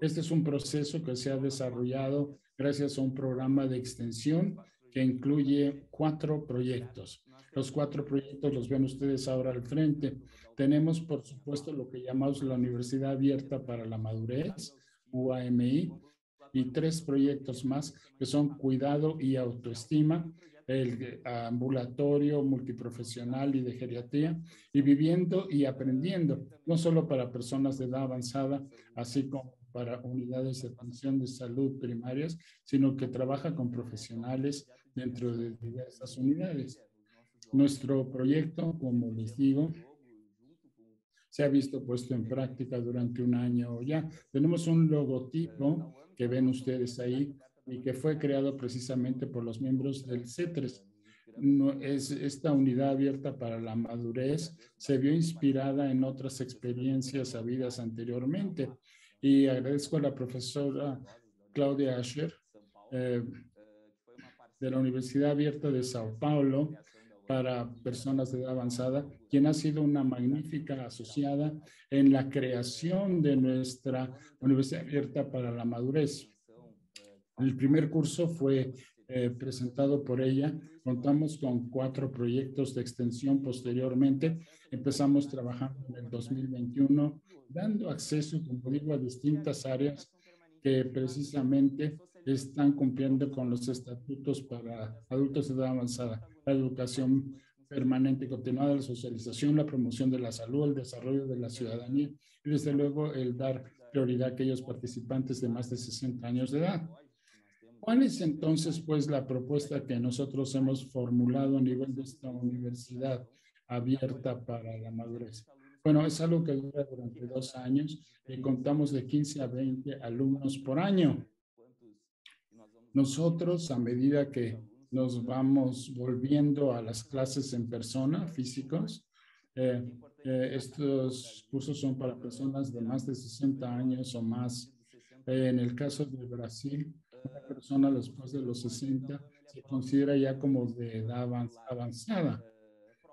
Este es un proceso que se ha desarrollado gracias a un programa de extensión que incluye cuatro proyectos. Los cuatro proyectos los ven ustedes ahora al frente. Tenemos, por supuesto, lo que llamamos la Universidad Abierta para la Madurez, UAMI, y tres proyectos más que son cuidado y autoestima, el ambulatorio multiprofesional y de geriatría, y viviendo y aprendiendo, no solo para personas de edad avanzada, así como para unidades de atención de salud primarias, sino que trabaja con profesionales dentro de diversas unidades. Nuestro proyecto, como les digo, se ha visto puesto en práctica durante un año ya. Tenemos un logotipo que ven ustedes ahí y que fue creado precisamente por los miembros del CETRES. No, es, esta unidad abierta para la madurez se vio inspirada en otras experiencias habidas anteriormente y agradezco a la profesora Claudia Asher eh, de la Universidad Abierta de Sao Paulo para personas de edad avanzada, quien ha sido una magnífica asociada en la creación de nuestra Universidad Abierta para la Madurez. El primer curso fue eh, presentado por ella. Contamos con cuatro proyectos de extensión posteriormente. Empezamos trabajando en el 2021, dando acceso, como digo, a distintas áreas que precisamente están cumpliendo con los estatutos para adultos de edad avanzada, la educación permanente y continuada, la socialización, la promoción de la salud, el desarrollo de la ciudadanía y desde luego el dar prioridad a aquellos participantes de más de 60 años de edad. ¿Cuál es entonces pues la propuesta que nosotros hemos formulado a nivel de esta universidad abierta para la madurez? Bueno, es algo que dura durante dos años y contamos de 15 a 20 alumnos por año. Nosotros, a medida que nos vamos volviendo a las clases en persona, físicos, eh, eh, estos cursos son para personas de más de 60 años o más. Eh, en el caso de Brasil, una persona después de los 60 se considera ya como de edad avanzada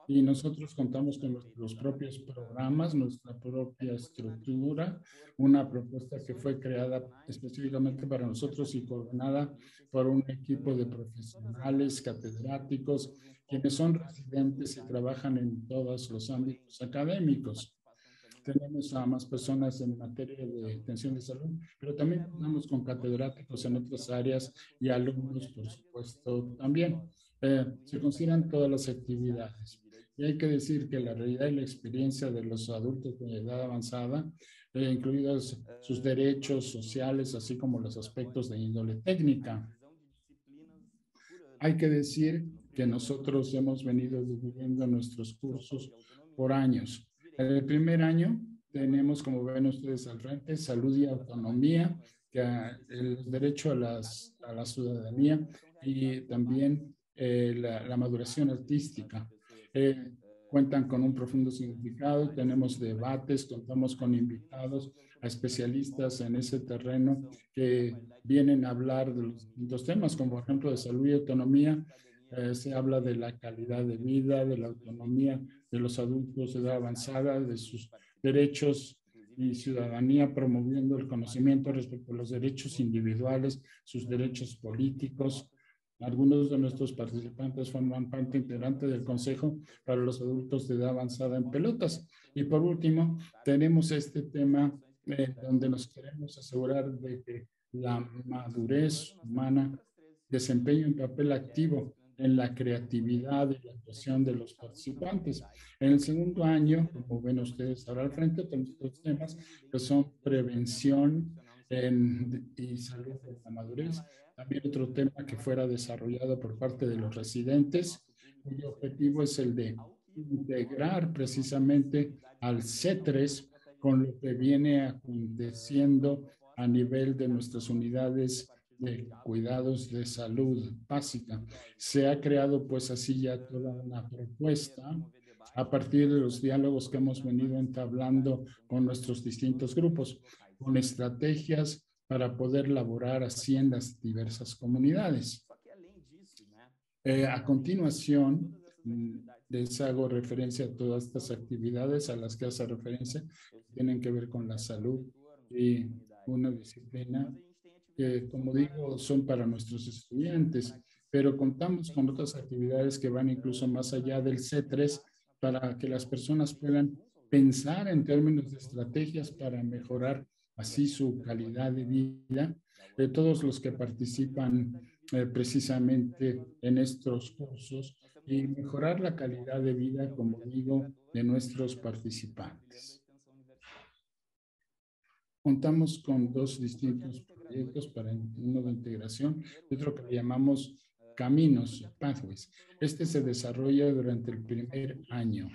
y nosotros contamos con los, propios programas, nuestra propia estructura, una propuesta que fue creada específicamente para nosotros y coordinada por un equipo de profesionales, catedráticos, quienes son residentes y trabajan en todos los ámbitos académicos. Tenemos a más personas en materia de atención de salud, pero también contamos con catedráticos en otras áreas y alumnos, por supuesto, también. Eh, se consideran todas las actividades. Y hay que decir que la realidad y la experiencia de los adultos de edad avanzada, eh, incluidos sus derechos sociales, así como los aspectos de índole técnica. Hay que decir que nosotros hemos venido dividiendo nuestros cursos por años. El primer año tenemos, como ven ustedes al frente, salud y autonomía, que el derecho a, las, a la ciudadanía y también eh, la, la maduración artística. Eh, cuentan con un profundo significado, tenemos debates, contamos con invitados a especialistas en ese terreno que vienen a hablar de los distintos temas, como por ejemplo de salud y autonomía. eh, se habla de la calidad de vida, de la autonomía de los adultos de edad avanzada, de sus derechos y ciudadanía, promoviendo el conocimiento respecto a los derechos individuales, sus derechos políticos. Algunos de nuestros participantes forman parte integrante del Consejo para los Adultos de Edad Avanzada en Pelotas. Y por último, tenemos este tema eh, donde nos queremos asegurar de que la madurez humana desempeñe un papel activo en la creatividad y la actuación de los participantes. En el segundo año, como ven ustedes ahora al frente, tenemos dos temas que son prevención y salud de la madurez. También otro tema que fuera desarrollado por parte de los residentes, cuyo objetivo es el de integrar precisamente al C3 con lo que viene aconteciendo a nivel de nuestras unidades de cuidados de salud básica. Se ha creado pues así ya toda una propuesta a partir de los diálogos que hemos venido entablando con nuestros distintos grupos, con estrategias para poder laborar así en las diversas comunidades. Eh, a continuación, mm, les hago referencia a todas estas actividades a las que hace referencia, que tienen que ver con la salud y una disciplina que, como digo, son para nuestros estudiantes, pero contamos con otras actividades que van incluso más allá del C3 para que las personas puedan pensar en términos de estrategias para mejorar así su calidad de vida de todos los que participan eh, precisamente en estos cursos y mejorar la calidad de vida, como digo, de nuestros participantes. Contamos con dos distintos proyectos para uno de integración y otro que llamamos caminos, pathways. Este se desarrolla durante el primer año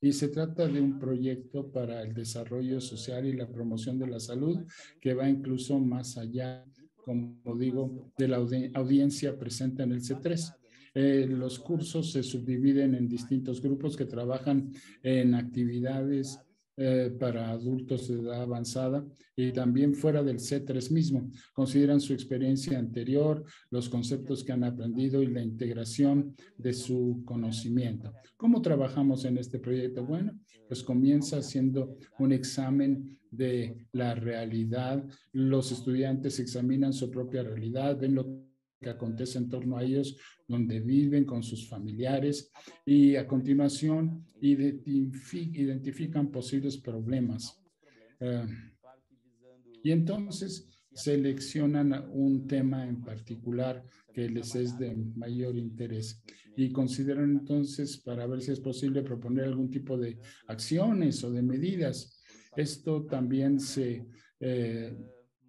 y se trata de un proyecto para el desarrollo social y la promoción de la salud que va incluso más allá, como digo, de la audiencia presente en el C3. Eh, los cursos se subdividen en distintos grupos que trabajan en actividades eh, para adultos de edad avanzada y también fuera del C3 mismo. Consideran su experiencia anterior, los conceptos que han aprendido y la integración de su conocimiento. ¿Cómo trabajamos en este proyecto? Bueno, pues comienza haciendo un examen de la realidad. Los estudiantes examinan su propia realidad, ven lo que acontece en torno a ellos, donde viven con sus familiares y a continuación identifican posibles problemas. Eh, y entonces seleccionan un tema en particular que les es de mayor interés y consideran entonces para ver si es posible proponer algún tipo de acciones o de medidas. Esto también se eh,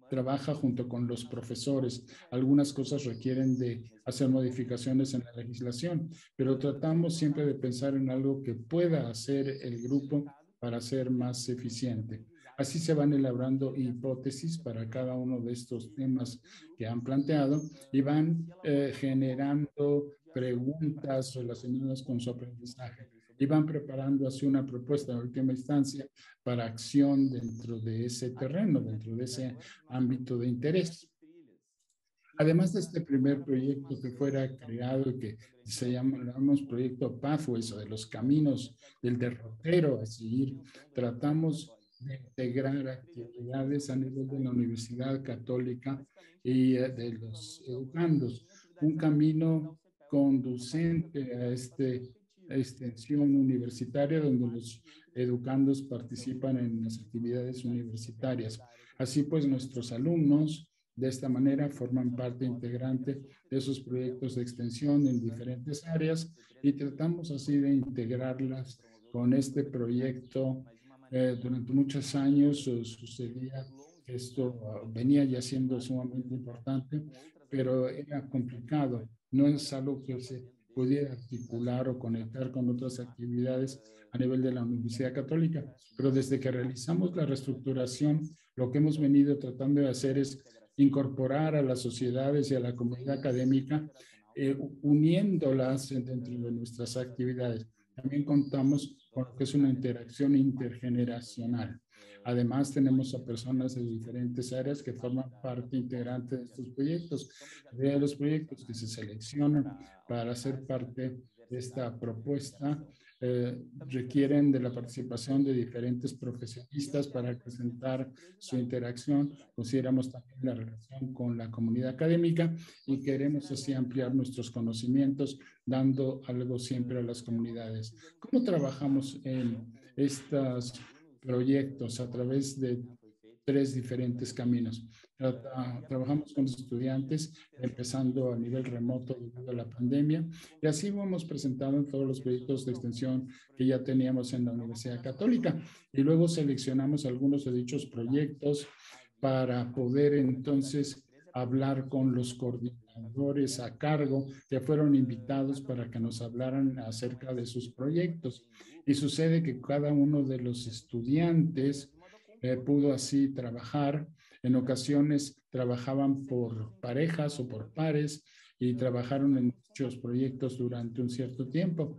trabaja junto con los profesores. Algunas cosas requieren de hacer modificaciones en la legislación, pero tratamos siempre de pensar en algo que pueda hacer el grupo para ser más eficiente. Así se van elaborando hipótesis para cada uno de estos temas que han planteado y van eh, generando preguntas relacionadas con su aprendizaje y van preparando así una propuesta de última instancia para acción dentro de ese terreno, dentro de ese ámbito de interés. Además de este primer proyecto que fuera creado que se llamamos proyecto Pathways o de los caminos del derrotero a seguir, tratamos de integrar actividades a nivel de la Universidad Católica y eh, de los educandos, un camino conducente a este extensión universitaria donde los educandos participan en las actividades universitarias. Así pues, nuestros alumnos de esta manera forman parte integrante de esos proyectos de extensión en diferentes áreas y tratamos así de integrarlas con este proyecto. Eh, durante muchos años sucedía que esto ah, venía ya siendo sumamente importante, pero era complicado. No es algo que se pudiera articular o conectar con otras actividades a nivel de la Universidad Católica. Pero desde que realizamos la reestructuración, lo que hemos venido tratando de hacer es incorporar a las sociedades y a la comunidad académica, eh, uniéndolas dentro de nuestras actividades. También contamos con lo que es una interacción intergeneracional. Además, tenemos a personas de diferentes áreas que forman parte integrante de estos proyectos. De los proyectos que se seleccionan para ser parte de esta propuesta eh, requieren de la participación de diferentes profesionistas para presentar su interacción. Consideramos también la relación con la comunidad académica y queremos así ampliar nuestros conocimientos, dando algo siempre a las comunidades. ¿Cómo trabajamos en estos proyectos a través de tres diferentes caminos. Trabajamos con los estudiantes, empezando a nivel remoto a la pandemia, y así hemos presentado en todos los proyectos de extensión que ya teníamos en la Universidad Católica. Y luego seleccionamos algunos de dichos proyectos para poder entonces hablar con los coordinadores a cargo que fueron invitados para que nos hablaran acerca de sus proyectos. Y sucede que cada uno de los estudiantes eh, pudo así trabajar. En ocasiones trabajaban por parejas o por pares y trabajaron en muchos proyectos durante un cierto tiempo.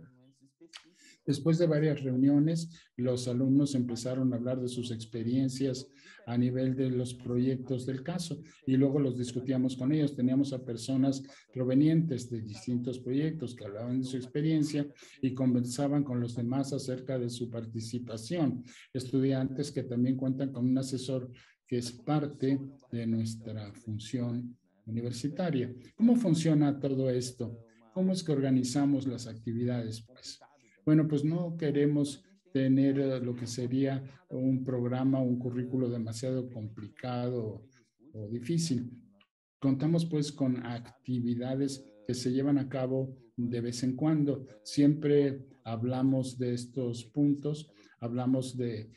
Después de varias reuniones, los alumnos empezaron a hablar de sus experiencias a nivel de los proyectos del caso y luego los discutíamos con ellos. Teníamos a personas provenientes de distintos proyectos que hablaban de su experiencia y conversaban con los demás acerca de su participación. Estudiantes que también cuentan con un asesor que es parte de nuestra función universitaria. ¿Cómo funciona todo esto? ¿Cómo es que organizamos las actividades? Pues, bueno, pues no queremos tener eh, lo que sería un programa, un currículo demasiado complicado o difícil. Contamos pues con actividades que se llevan a cabo de vez en cuando. Siempre hablamos de estos puntos hablamos de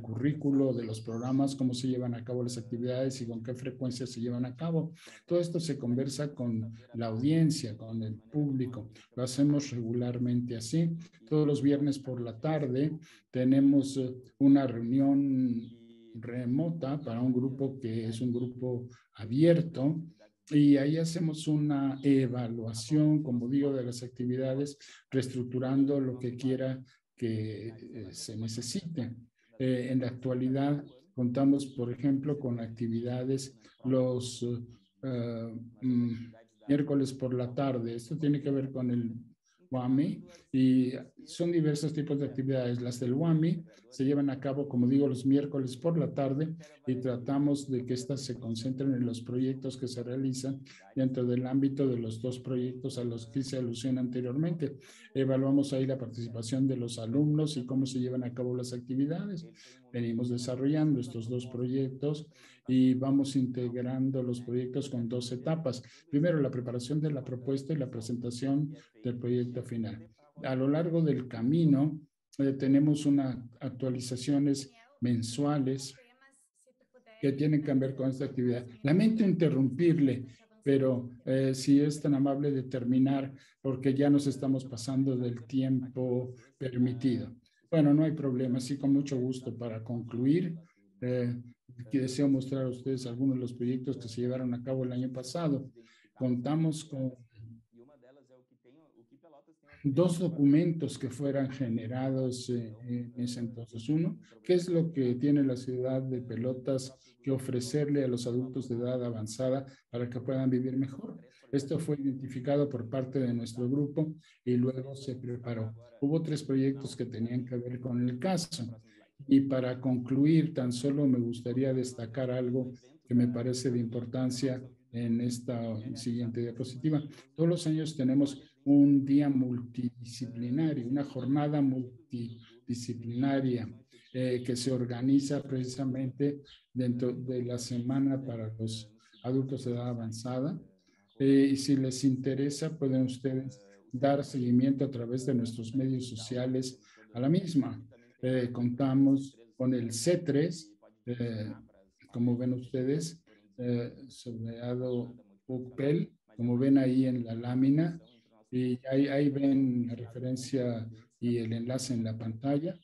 currículo, de los programas, cómo se llevan a cabo las actividades y con qué frecuencia se llevan a cabo. Todo esto se conversa con la audiencia, con el público. Lo hacemos regularmente así. Todos los viernes por la tarde tenemos eh, una reunión remota para un grupo que es un grupo abierto y ahí hacemos una evaluación, como digo, de las actividades, reestructurando lo que quiera que eh, se necesite. Eh, en la actualidad contamos, por ejemplo, con actividades los mm, miércoles por la tarde. Esto tiene que ver con el WAMI y son diversos tipos de actividades. Las del WAMI se llevan a cabo, como digo, los miércoles por la tarde y tratamos de que éstas se concentren en los proyectos que se realizan dentro del ámbito de los dos proyectos a los que se alusión anteriormente. Evaluamos ahí la participación de los alumnos y cómo se llevan a cabo las actividades. Venimos desarrollando estos dos proyectos y vamos integrando los proyectos con dos etapas. Primero, la preparación de la propuesta y la presentación del proyecto final. A lo largo del camino, eh, tenemos unas actualizaciones mensuales que tienen que ver con esta actividad. Lamento interrumpirle, pero eh, si es tan amable de terminar, porque ya nos estamos pasando del tiempo permitido. Bueno, no hay problema, sí, con mucho gusto para concluir. Eh, deseo mostrar a ustedes algunos de los proyectos que se llevaron a cabo el año pasado. Contamos con dos documentos que fueran generados eh, en ese entonces. Uno, ¿qué es lo que tiene la ciudad de Pelotas que ofrecerle a los adultos de edad avanzada para que puedan vivir mejor? Esto fue identificado por parte de nuestro grupo y luego se preparó. Hubo tres proyectos que tenían que ver con el caso. Y para concluir, tan solo me gustaría destacar algo que me parece de importancia en esta siguiente diapositiva. Todos los años tenemos un día multidisciplinario, una jornada multidisciplinaria eh, que se organiza precisamente dentro de la semana para los adultos de edad avanzada. Eh, y si les interesa, pueden ustedes dar seguimiento a través de nuestros medios sociales a la misma. Eh, contamos con el C3, como ven ustedes, eh, soleado UPEL, como ven ahí en la lámina, y ahí, ahí ven la referencia y el enlace en la pantalla.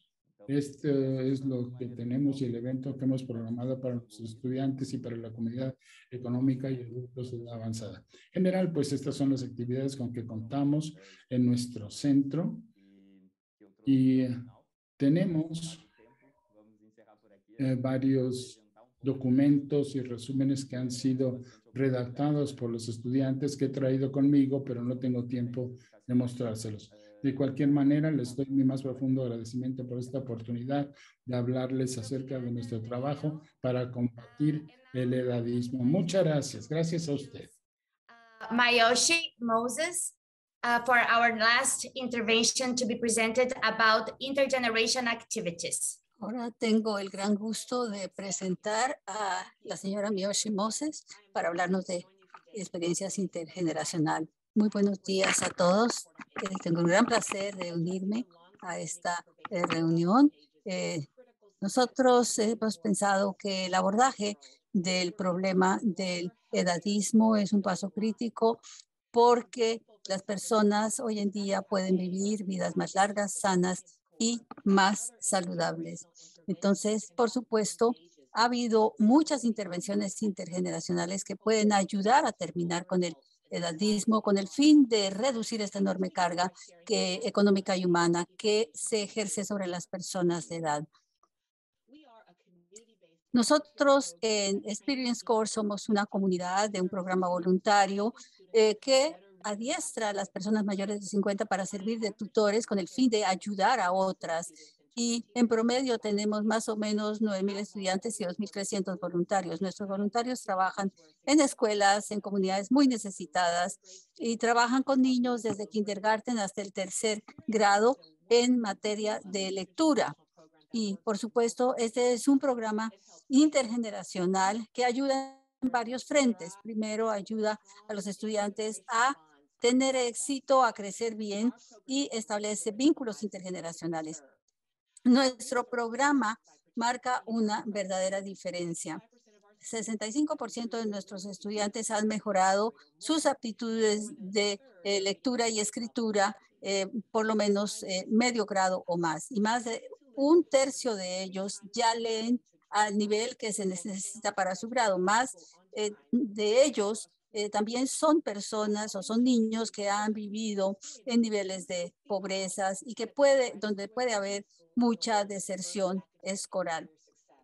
Esto es lo que tenemos y el evento que hemos programado para los estudiantes y para la comunidad económica y adultos de la avanzada. En general, pues estas son las actividades con que contamos en nuestro centro y tenemos eh, varios documentos y resúmenes que han sido redactados por los estudiantes que he traído conmigo, pero no tengo tiempo de mostrárselos. De cualquier manera, les doy mi más profundo agradecimiento por esta oportunidad de hablarles acerca de nuestro trabajo para combatir el edadismo. Muchas gracias. Gracias a usted. Uh, Mayoshi Moses, uh, for our last intervention to be presented about intergeneration activities. Ahora tengo el gran gusto de presentar a la señora Miyoshi Moses para hablarnos de experiencias intergeneracional. Muy buenos días a todos. Eh, tengo un gran placer de unirme a esta eh, reunión. Eh, nosotros hemos pensado que el abordaje del problema del edadismo es un paso crítico porque las personas hoy en día pueden vivir vidas más largas, sanas y más saludables. Entonces, por supuesto, ha habido muchas intervenciones intergeneracionales que pueden ayudar a terminar con el edadismo con el fin de reducir esta enorme carga económica y humana que se ejerce sobre las personas de edad. Nosotros en Experience Core somos una comunidad de un programa voluntario eh, que adiestra a las personas mayores de 50 para servir de tutores con el fin de ayudar a otras. Y en promedio tenemos más o menos 9.000 estudiantes y 2.300 voluntarios. Nuestros voluntarios trabajan en escuelas, en comunidades muy necesitadas y trabajan con niños desde kindergarten hasta el tercer grado en materia de lectura. Y por supuesto, este es un programa intergeneracional que ayuda en varios frentes. Primero, ayuda a los estudiantes a tener éxito, a crecer bien y establece vínculos intergeneracionales. Nuestro programa marca una verdadera diferencia. 65% de nuestros estudiantes han mejorado sus aptitudes de eh, lectura y escritura eh, por lo menos eh, medio grado o más. Y más de un tercio de ellos ya leen al nivel que se necesita para su grado. Más de ellos eh, también son personas o son niños que han vivido en niveles de pobrezas y que puede, donde puede haber mucha deserción escolar.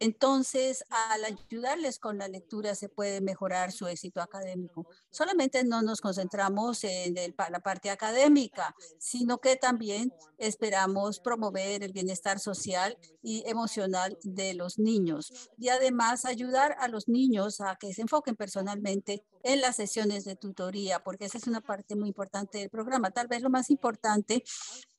Entonces, al ayudarles con la lectura se puede mejorar su éxito académico. Solamente no nos concentramos en la parte académica, sino que también esperamos promover el bienestar social y emocional de los niños y además ayudar a los niños a que se enfoquen personalmente en las sesiones de tutoría, porque esa es una parte muy importante del programa. Tal vez lo más importante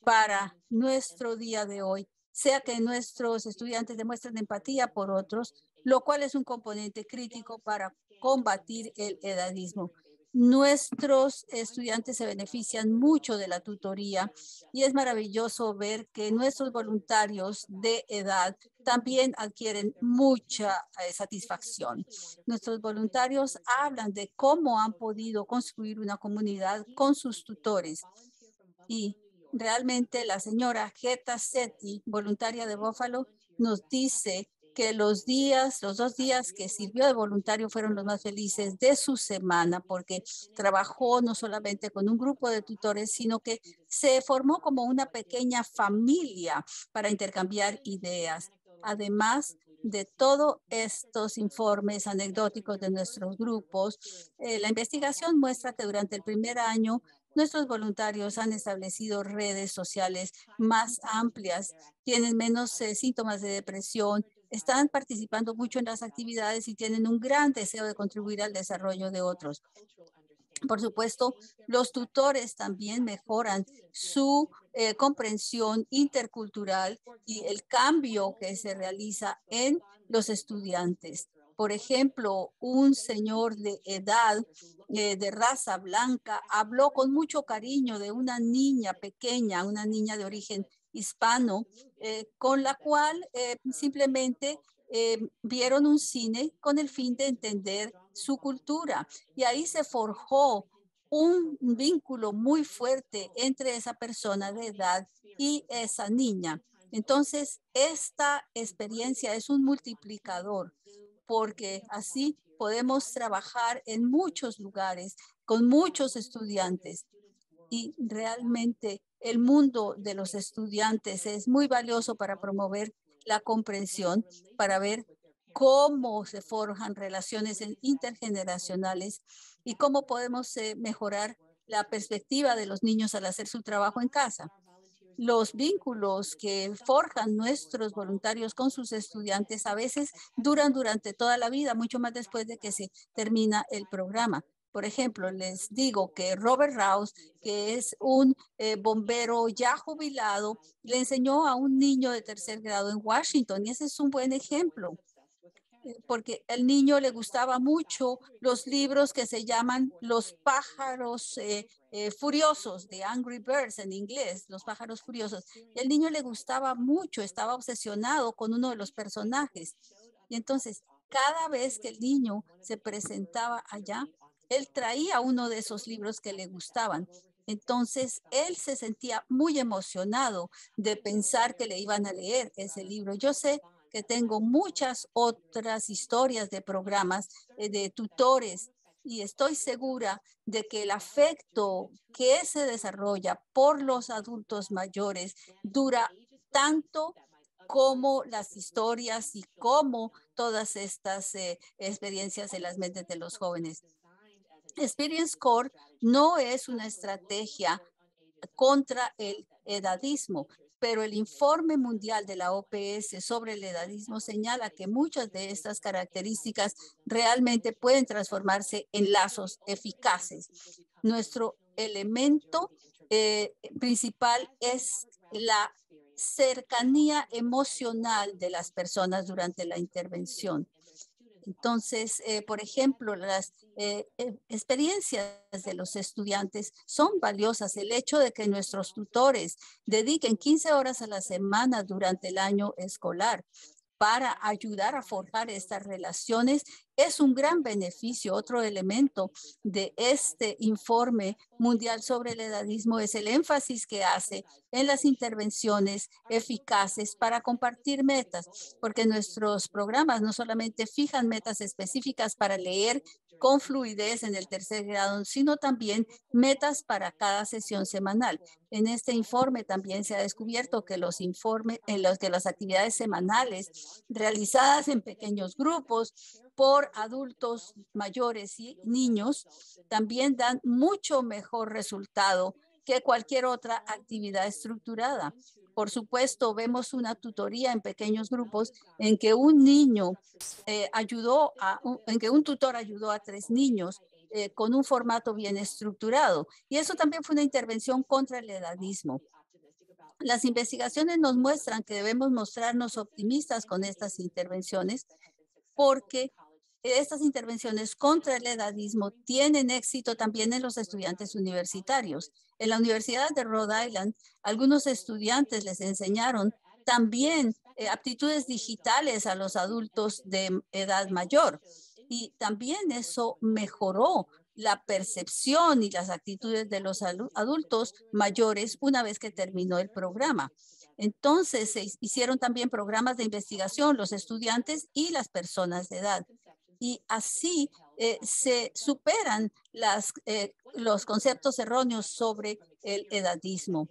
para nuestro día de hoy sea que nuestros estudiantes demuestren empatía por otros, lo cual es un componente crítico para combatir el edadismo. Nuestros estudiantes se benefician mucho de la tutoría y es maravilloso ver que nuestros voluntarios de edad también adquieren mucha eh, satisfacción. Nuestros voluntarios hablan de cómo han podido construir una comunidad con sus tutores y realmente la señora Geta Seti, voluntaria de Buffalo, nos dice que los días, los dos días que sirvió de voluntario fueron los más felices de su semana porque trabajó no solamente con un grupo de tutores, sino que se formó como una pequeña familia para intercambiar ideas. Además de todos estos informes anecdóticos de nuestros grupos, eh, la investigación muestra que durante el primer año Nuestros voluntarios han establecido redes sociales más amplias, tienen menos eh, síntomas de depresión, están participando mucho en las actividades y tienen un gran deseo de contribuir al desarrollo de otros. Por supuesto, los tutores también mejoran su eh, comprensión intercultural y el cambio que se realiza en los estudiantes. Por ejemplo, un señor de edad eh, de raza blanca habló con mucho cariño de una niña pequeña, una niña de origen hispano, eh, con la cual eh, simplemente vieron un cine con el fin de entender su cultura. Y ahí se forjó un vínculo muy fuerte entre esa persona de edad y esa niña. Entonces, esta experiencia es un multiplicador porque así podemos trabajar en muchos lugares con muchos estudiantes y realmente el mundo de los estudiantes es muy valioso para promover la comprensión para ver cómo se forjan relaciones intergeneracionales y cómo podemos eh, mejorar la perspectiva de los niños al hacer su trabajo en casa. Los vínculos que forjan nuestros voluntarios con sus estudiantes a veces duran durante toda la vida, mucho más después de que se termina el programa. Por ejemplo, les digo que Robert Rouse, que es un eh, bombero ya jubilado, le enseñó a un niño de tercer grado en Washington y ese es un buen ejemplo porque el niño le gustaba mucho los libros que se llaman Los pájaros eh, furiosos, de Angry Birds en inglés, Los pájaros furiosos. Y el niño le gustaba mucho, estaba obsesionado con uno de los personajes. Y entonces, cada vez que el niño se presentaba allá, él traía uno de esos libros que le gustaban. Entonces, él se sentía muy emocionado de pensar que le iban a leer ese libro. Yo sé que tengo muchas otras historias de programas, eh, de tutores, y estoy segura de que el afecto que se desarrolla por los adultos mayores dura tanto como las historias y como todas estas eh, experiencias en las mentes de los jóvenes. Experience Core no es una estrategia contra el edadismo, pero el informe mundial de la OPS sobre el edadismo señala que muchas de estas características realmente pueden transformarse en lazos eficaces. Nuestro elemento eh, principal es la cercanía emocional de las personas durante la intervención. Entonces, eh, por ejemplo, las eh, eh, experiencias de los estudiantes son valiosas. El hecho de que nuestros tutores dediquen 15 horas a la semana durante el año escolar para ayudar a forjar estas relaciones es un gran beneficio. Otro elemento de este informe mundial sobre el edadismo es el énfasis que hace en las intervenciones eficaces para compartir metas, porque nuestros programas no solamente fijan metas específicas para leer con fluidez en el tercer grado, sino también metas para cada sesión semanal. En este informe también se ha descubierto que los informes, en los que las actividades semanales realizadas en pequeños grupos por adultos mayores y niños también dan mucho mejor resultado que cualquier otra actividad estructurada. Por supuesto, vemos una tutoría en pequeños grupos en que un niño eh, ayudó a, en que un tutor ayudó a tres niños eh, con un formato bien estructurado. Y eso también fue una intervención contra el edadismo. Las investigaciones nos muestran que debemos mostrarnos optimistas con estas intervenciones porque estas intervenciones contra el edadismo tienen éxito también en los estudiantes universitarios. En la Universidad de Rhode Island, algunos estudiantes les enseñaron también eh, aptitudes digitales a los adultos de edad mayor. Y también eso mejoró la percepción y las actitudes de los adultos mayores una vez que terminó el programa. Entonces se hicieron también programas de investigación, los estudiantes y las personas de edad y así eh, se superan eh, los conceptos erróneos sobre el edadismo.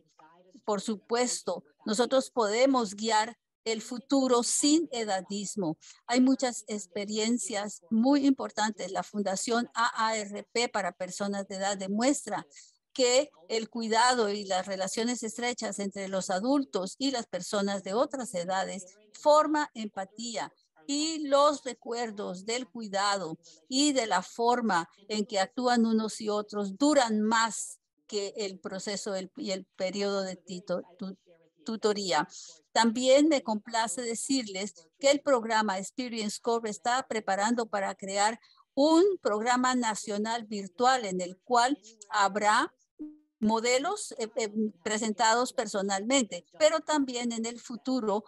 Por supuesto, nosotros podemos guiar el futuro sin edadismo. Hay muchas experiencias muy importantes. La Fundación AARP para Personas de Edad demuestra que el cuidado y las relaciones estrechas entre los adultos y las personas de otras edades forma empatía y los recuerdos del cuidado y de la forma en que actúan unos y otros duran más que el proceso y el periodo de tutoría. También me complace decirles que el programa Experience Core está preparando para crear un programa nacional virtual en el cual habrá modelos eh, eh, presentados personalmente, pero también en el futuro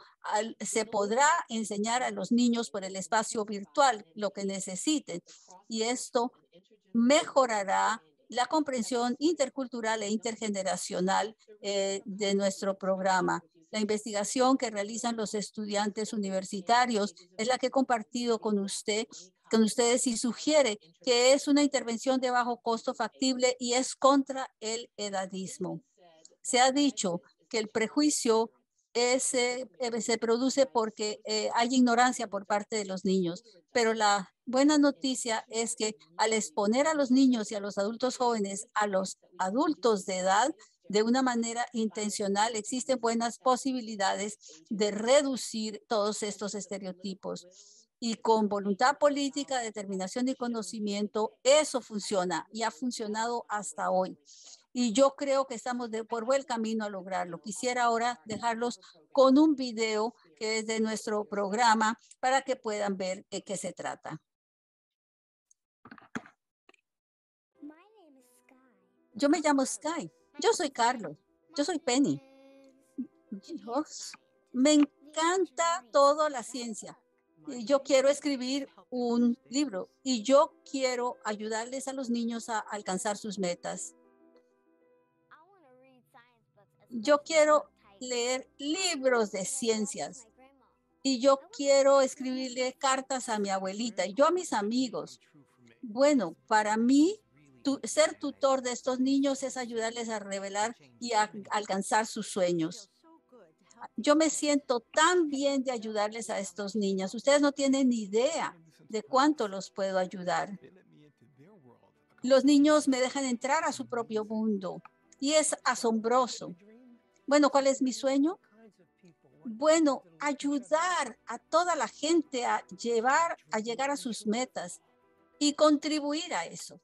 se podrá enseñar a los niños por el espacio virtual lo que necesiten y esto mejorará la comprensión intercultural e intergeneracional eh, de nuestro programa. La investigación que realizan los estudiantes universitarios es la que he compartido con usted con ustedes y sugiere que es una intervención de bajo costo factible y es contra el edadismo. Se ha dicho que el prejuicio eh, se produce porque eh, hay ignorancia por parte de los niños. Pero la buena noticia es que al exponer a los niños y a los adultos jóvenes a los adultos de edad, de una manera intencional, existen buenas posibilidades de reducir todos estos estereotipos. Y con voluntad política, determinación y conocimiento, eso funciona y ha funcionado hasta hoy y yo creo que estamos de, por buen camino a lograrlo. Quisiera ahora dejarlos con un video que es de nuestro programa para que puedan ver de qué se trata. Yo me llamo Sky. Yo soy Carlos. Yo soy Penny. Dios, me encanta toda la ciencia. Yo quiero escribir un libro y yo quiero ayudarles a los niños a alcanzar sus metas yo quiero leer libros de ciencias y yo quiero escribirle cartas a mi abuelita y yo a mis amigos. Bueno, para mí, ser tutor de estos niños es ayudarles a revelar y a alcanzar sus sueños. Yo me siento tan bien de ayudarles a estos niños. Ustedes no tienen ni idea de cuánto los puedo ayudar. Los niños me dejan entrar a su propio mundo y es asombroso. Bueno, ¿cuál es mi sueño? Bueno, ayudar a toda la gente a llevar, a llegar a sus metas y contribuir a eso.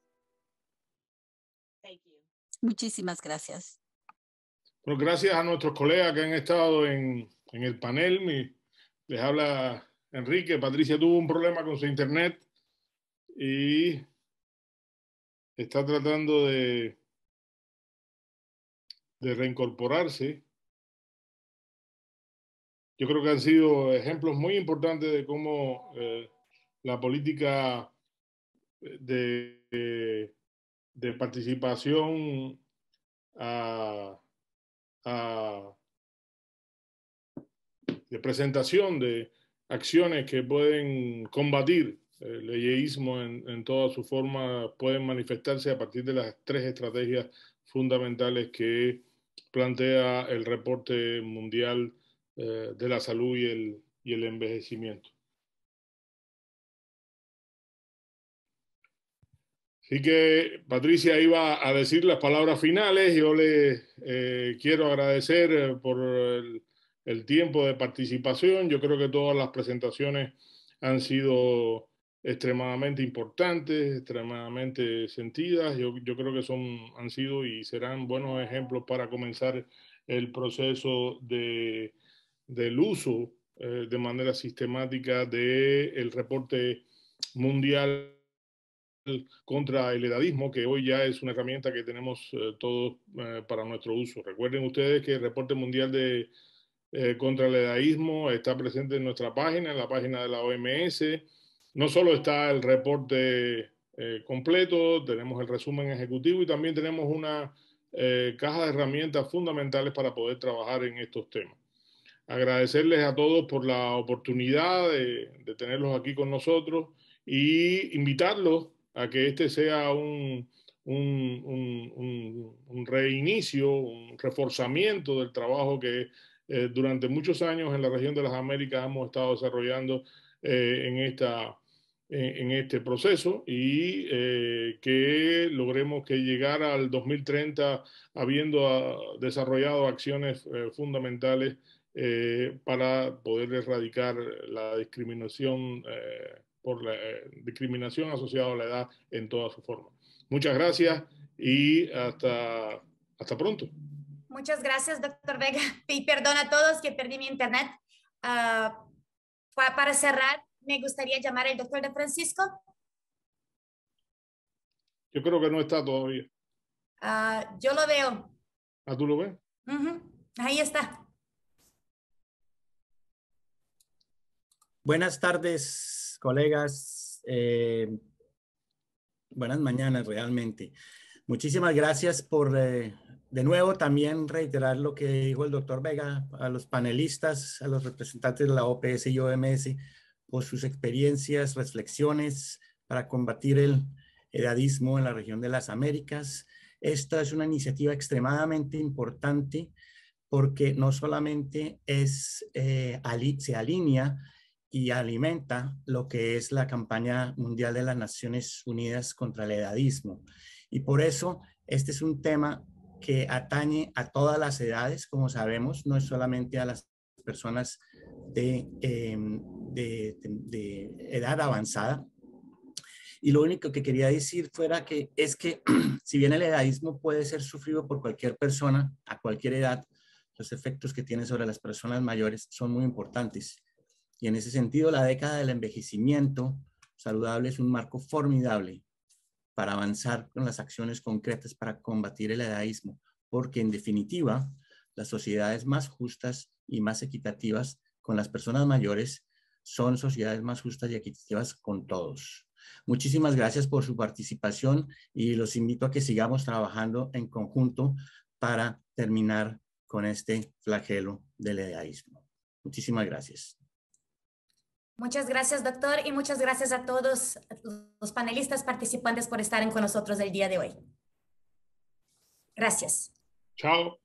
Muchísimas gracias. Bueno, gracias a nuestros colegas que han estado en, el panel. les habla Enrique. Patricia tuvo un problema con su internet y está tratando de reincorporarse. Yo creo que han sido ejemplos muy importantes de cómo eh, la política de, de, participación de presentación de acciones que pueden combatir el leyeísmo en, en toda su forma, pueden manifestarse a partir de las tres estrategias fundamentales que plantea el reporte mundial eh, de la salud y el, y el envejecimiento. Así que Patricia iba a decir las palabras finales. Yo le eh, quiero agradecer eh, por el, tiempo de participación. Yo creo que todas las presentaciones han sido extremadamente importantes, extremadamente sentidas. Yo, yo, creo que son, han sido y serán buenos ejemplos para comenzar el proceso de, del uso eh, de manera sistemática del el reporte mundial contra el edadismo, que hoy ya es una herramienta que tenemos eh, todos eh, para nuestro uso. Recuerden ustedes que el reporte mundial de, contra el edadismo está presente en nuestra página, en la página de la OMS no solo está el reporte eh, completo, tenemos el resumen ejecutivo y también tenemos una eh, caja de herramientas fundamentales para poder trabajar en estos temas. Agradecerles a todos por la oportunidad de, tenerlos aquí con nosotros y invitarlos a que este sea un, un, reinicio, un reforzamiento del trabajo que eh, durante muchos años en la región de las Américas hemos estado desarrollando en esta en, este proceso y eh, que logremos que llegar al 2030 habiendo ah, desarrollado acciones eh, fundamentales eh, para poder erradicar la discriminación por la discriminación asociada a la edad en toda su forma. Muchas gracias y hasta, hasta pronto. Muchas gracias, doctor Vega. Y perdón a todos que perdí mi internet. Uh, para cerrar, me gustaría llamar al doctor de Francisco. Yo creo que no está todavía. Uh, yo lo veo. ¿Ah, tú lo ves? Uh -huh. Ahí está. Buenas tardes, colegas. Eh, buenas mañanas, realmente. Muchísimas gracias por, eh, de nuevo, también reiterar lo que dijo el doctor Vega, a los panelistas, a los representantes de la OPS y OMS, por sus experiencias, reflexiones para combatir el edadismo en la región de las Américas. Esta es una iniciativa extremadamente importante porque no solamente es, eh, se alinea y alimenta lo que es la campaña mundial de las Naciones Unidas contra el edadismo. Y por eso este es un tema que atañe a todas las edades, como sabemos, no es solamente a las personas de, em, edad avanzada, y lo único que quería decir fuera que es que si bien el edadismo puede ser sufrido por cualquier persona a cualquier edad, los efectos que tiene sobre las personas mayores son muy importantes. Y en ese sentido, la década del envejecimiento saludable es un marco formidable para avanzar con las acciones concretas para combatir el edadismo, porque en definitiva, las sociedades más justas y más equitativas con las personas mayores son sociedades más justas y equitativas con todos. Muchísimas gracias por su participación y los invito a que sigamos trabajando en conjunto para terminar con este flagelo del edaísmo. Muchísimas gracias. Muchas gracias, doctor, y muchas gracias a todos los panelistas participantes por estar con nosotros el día de hoy. Gracias. Chao.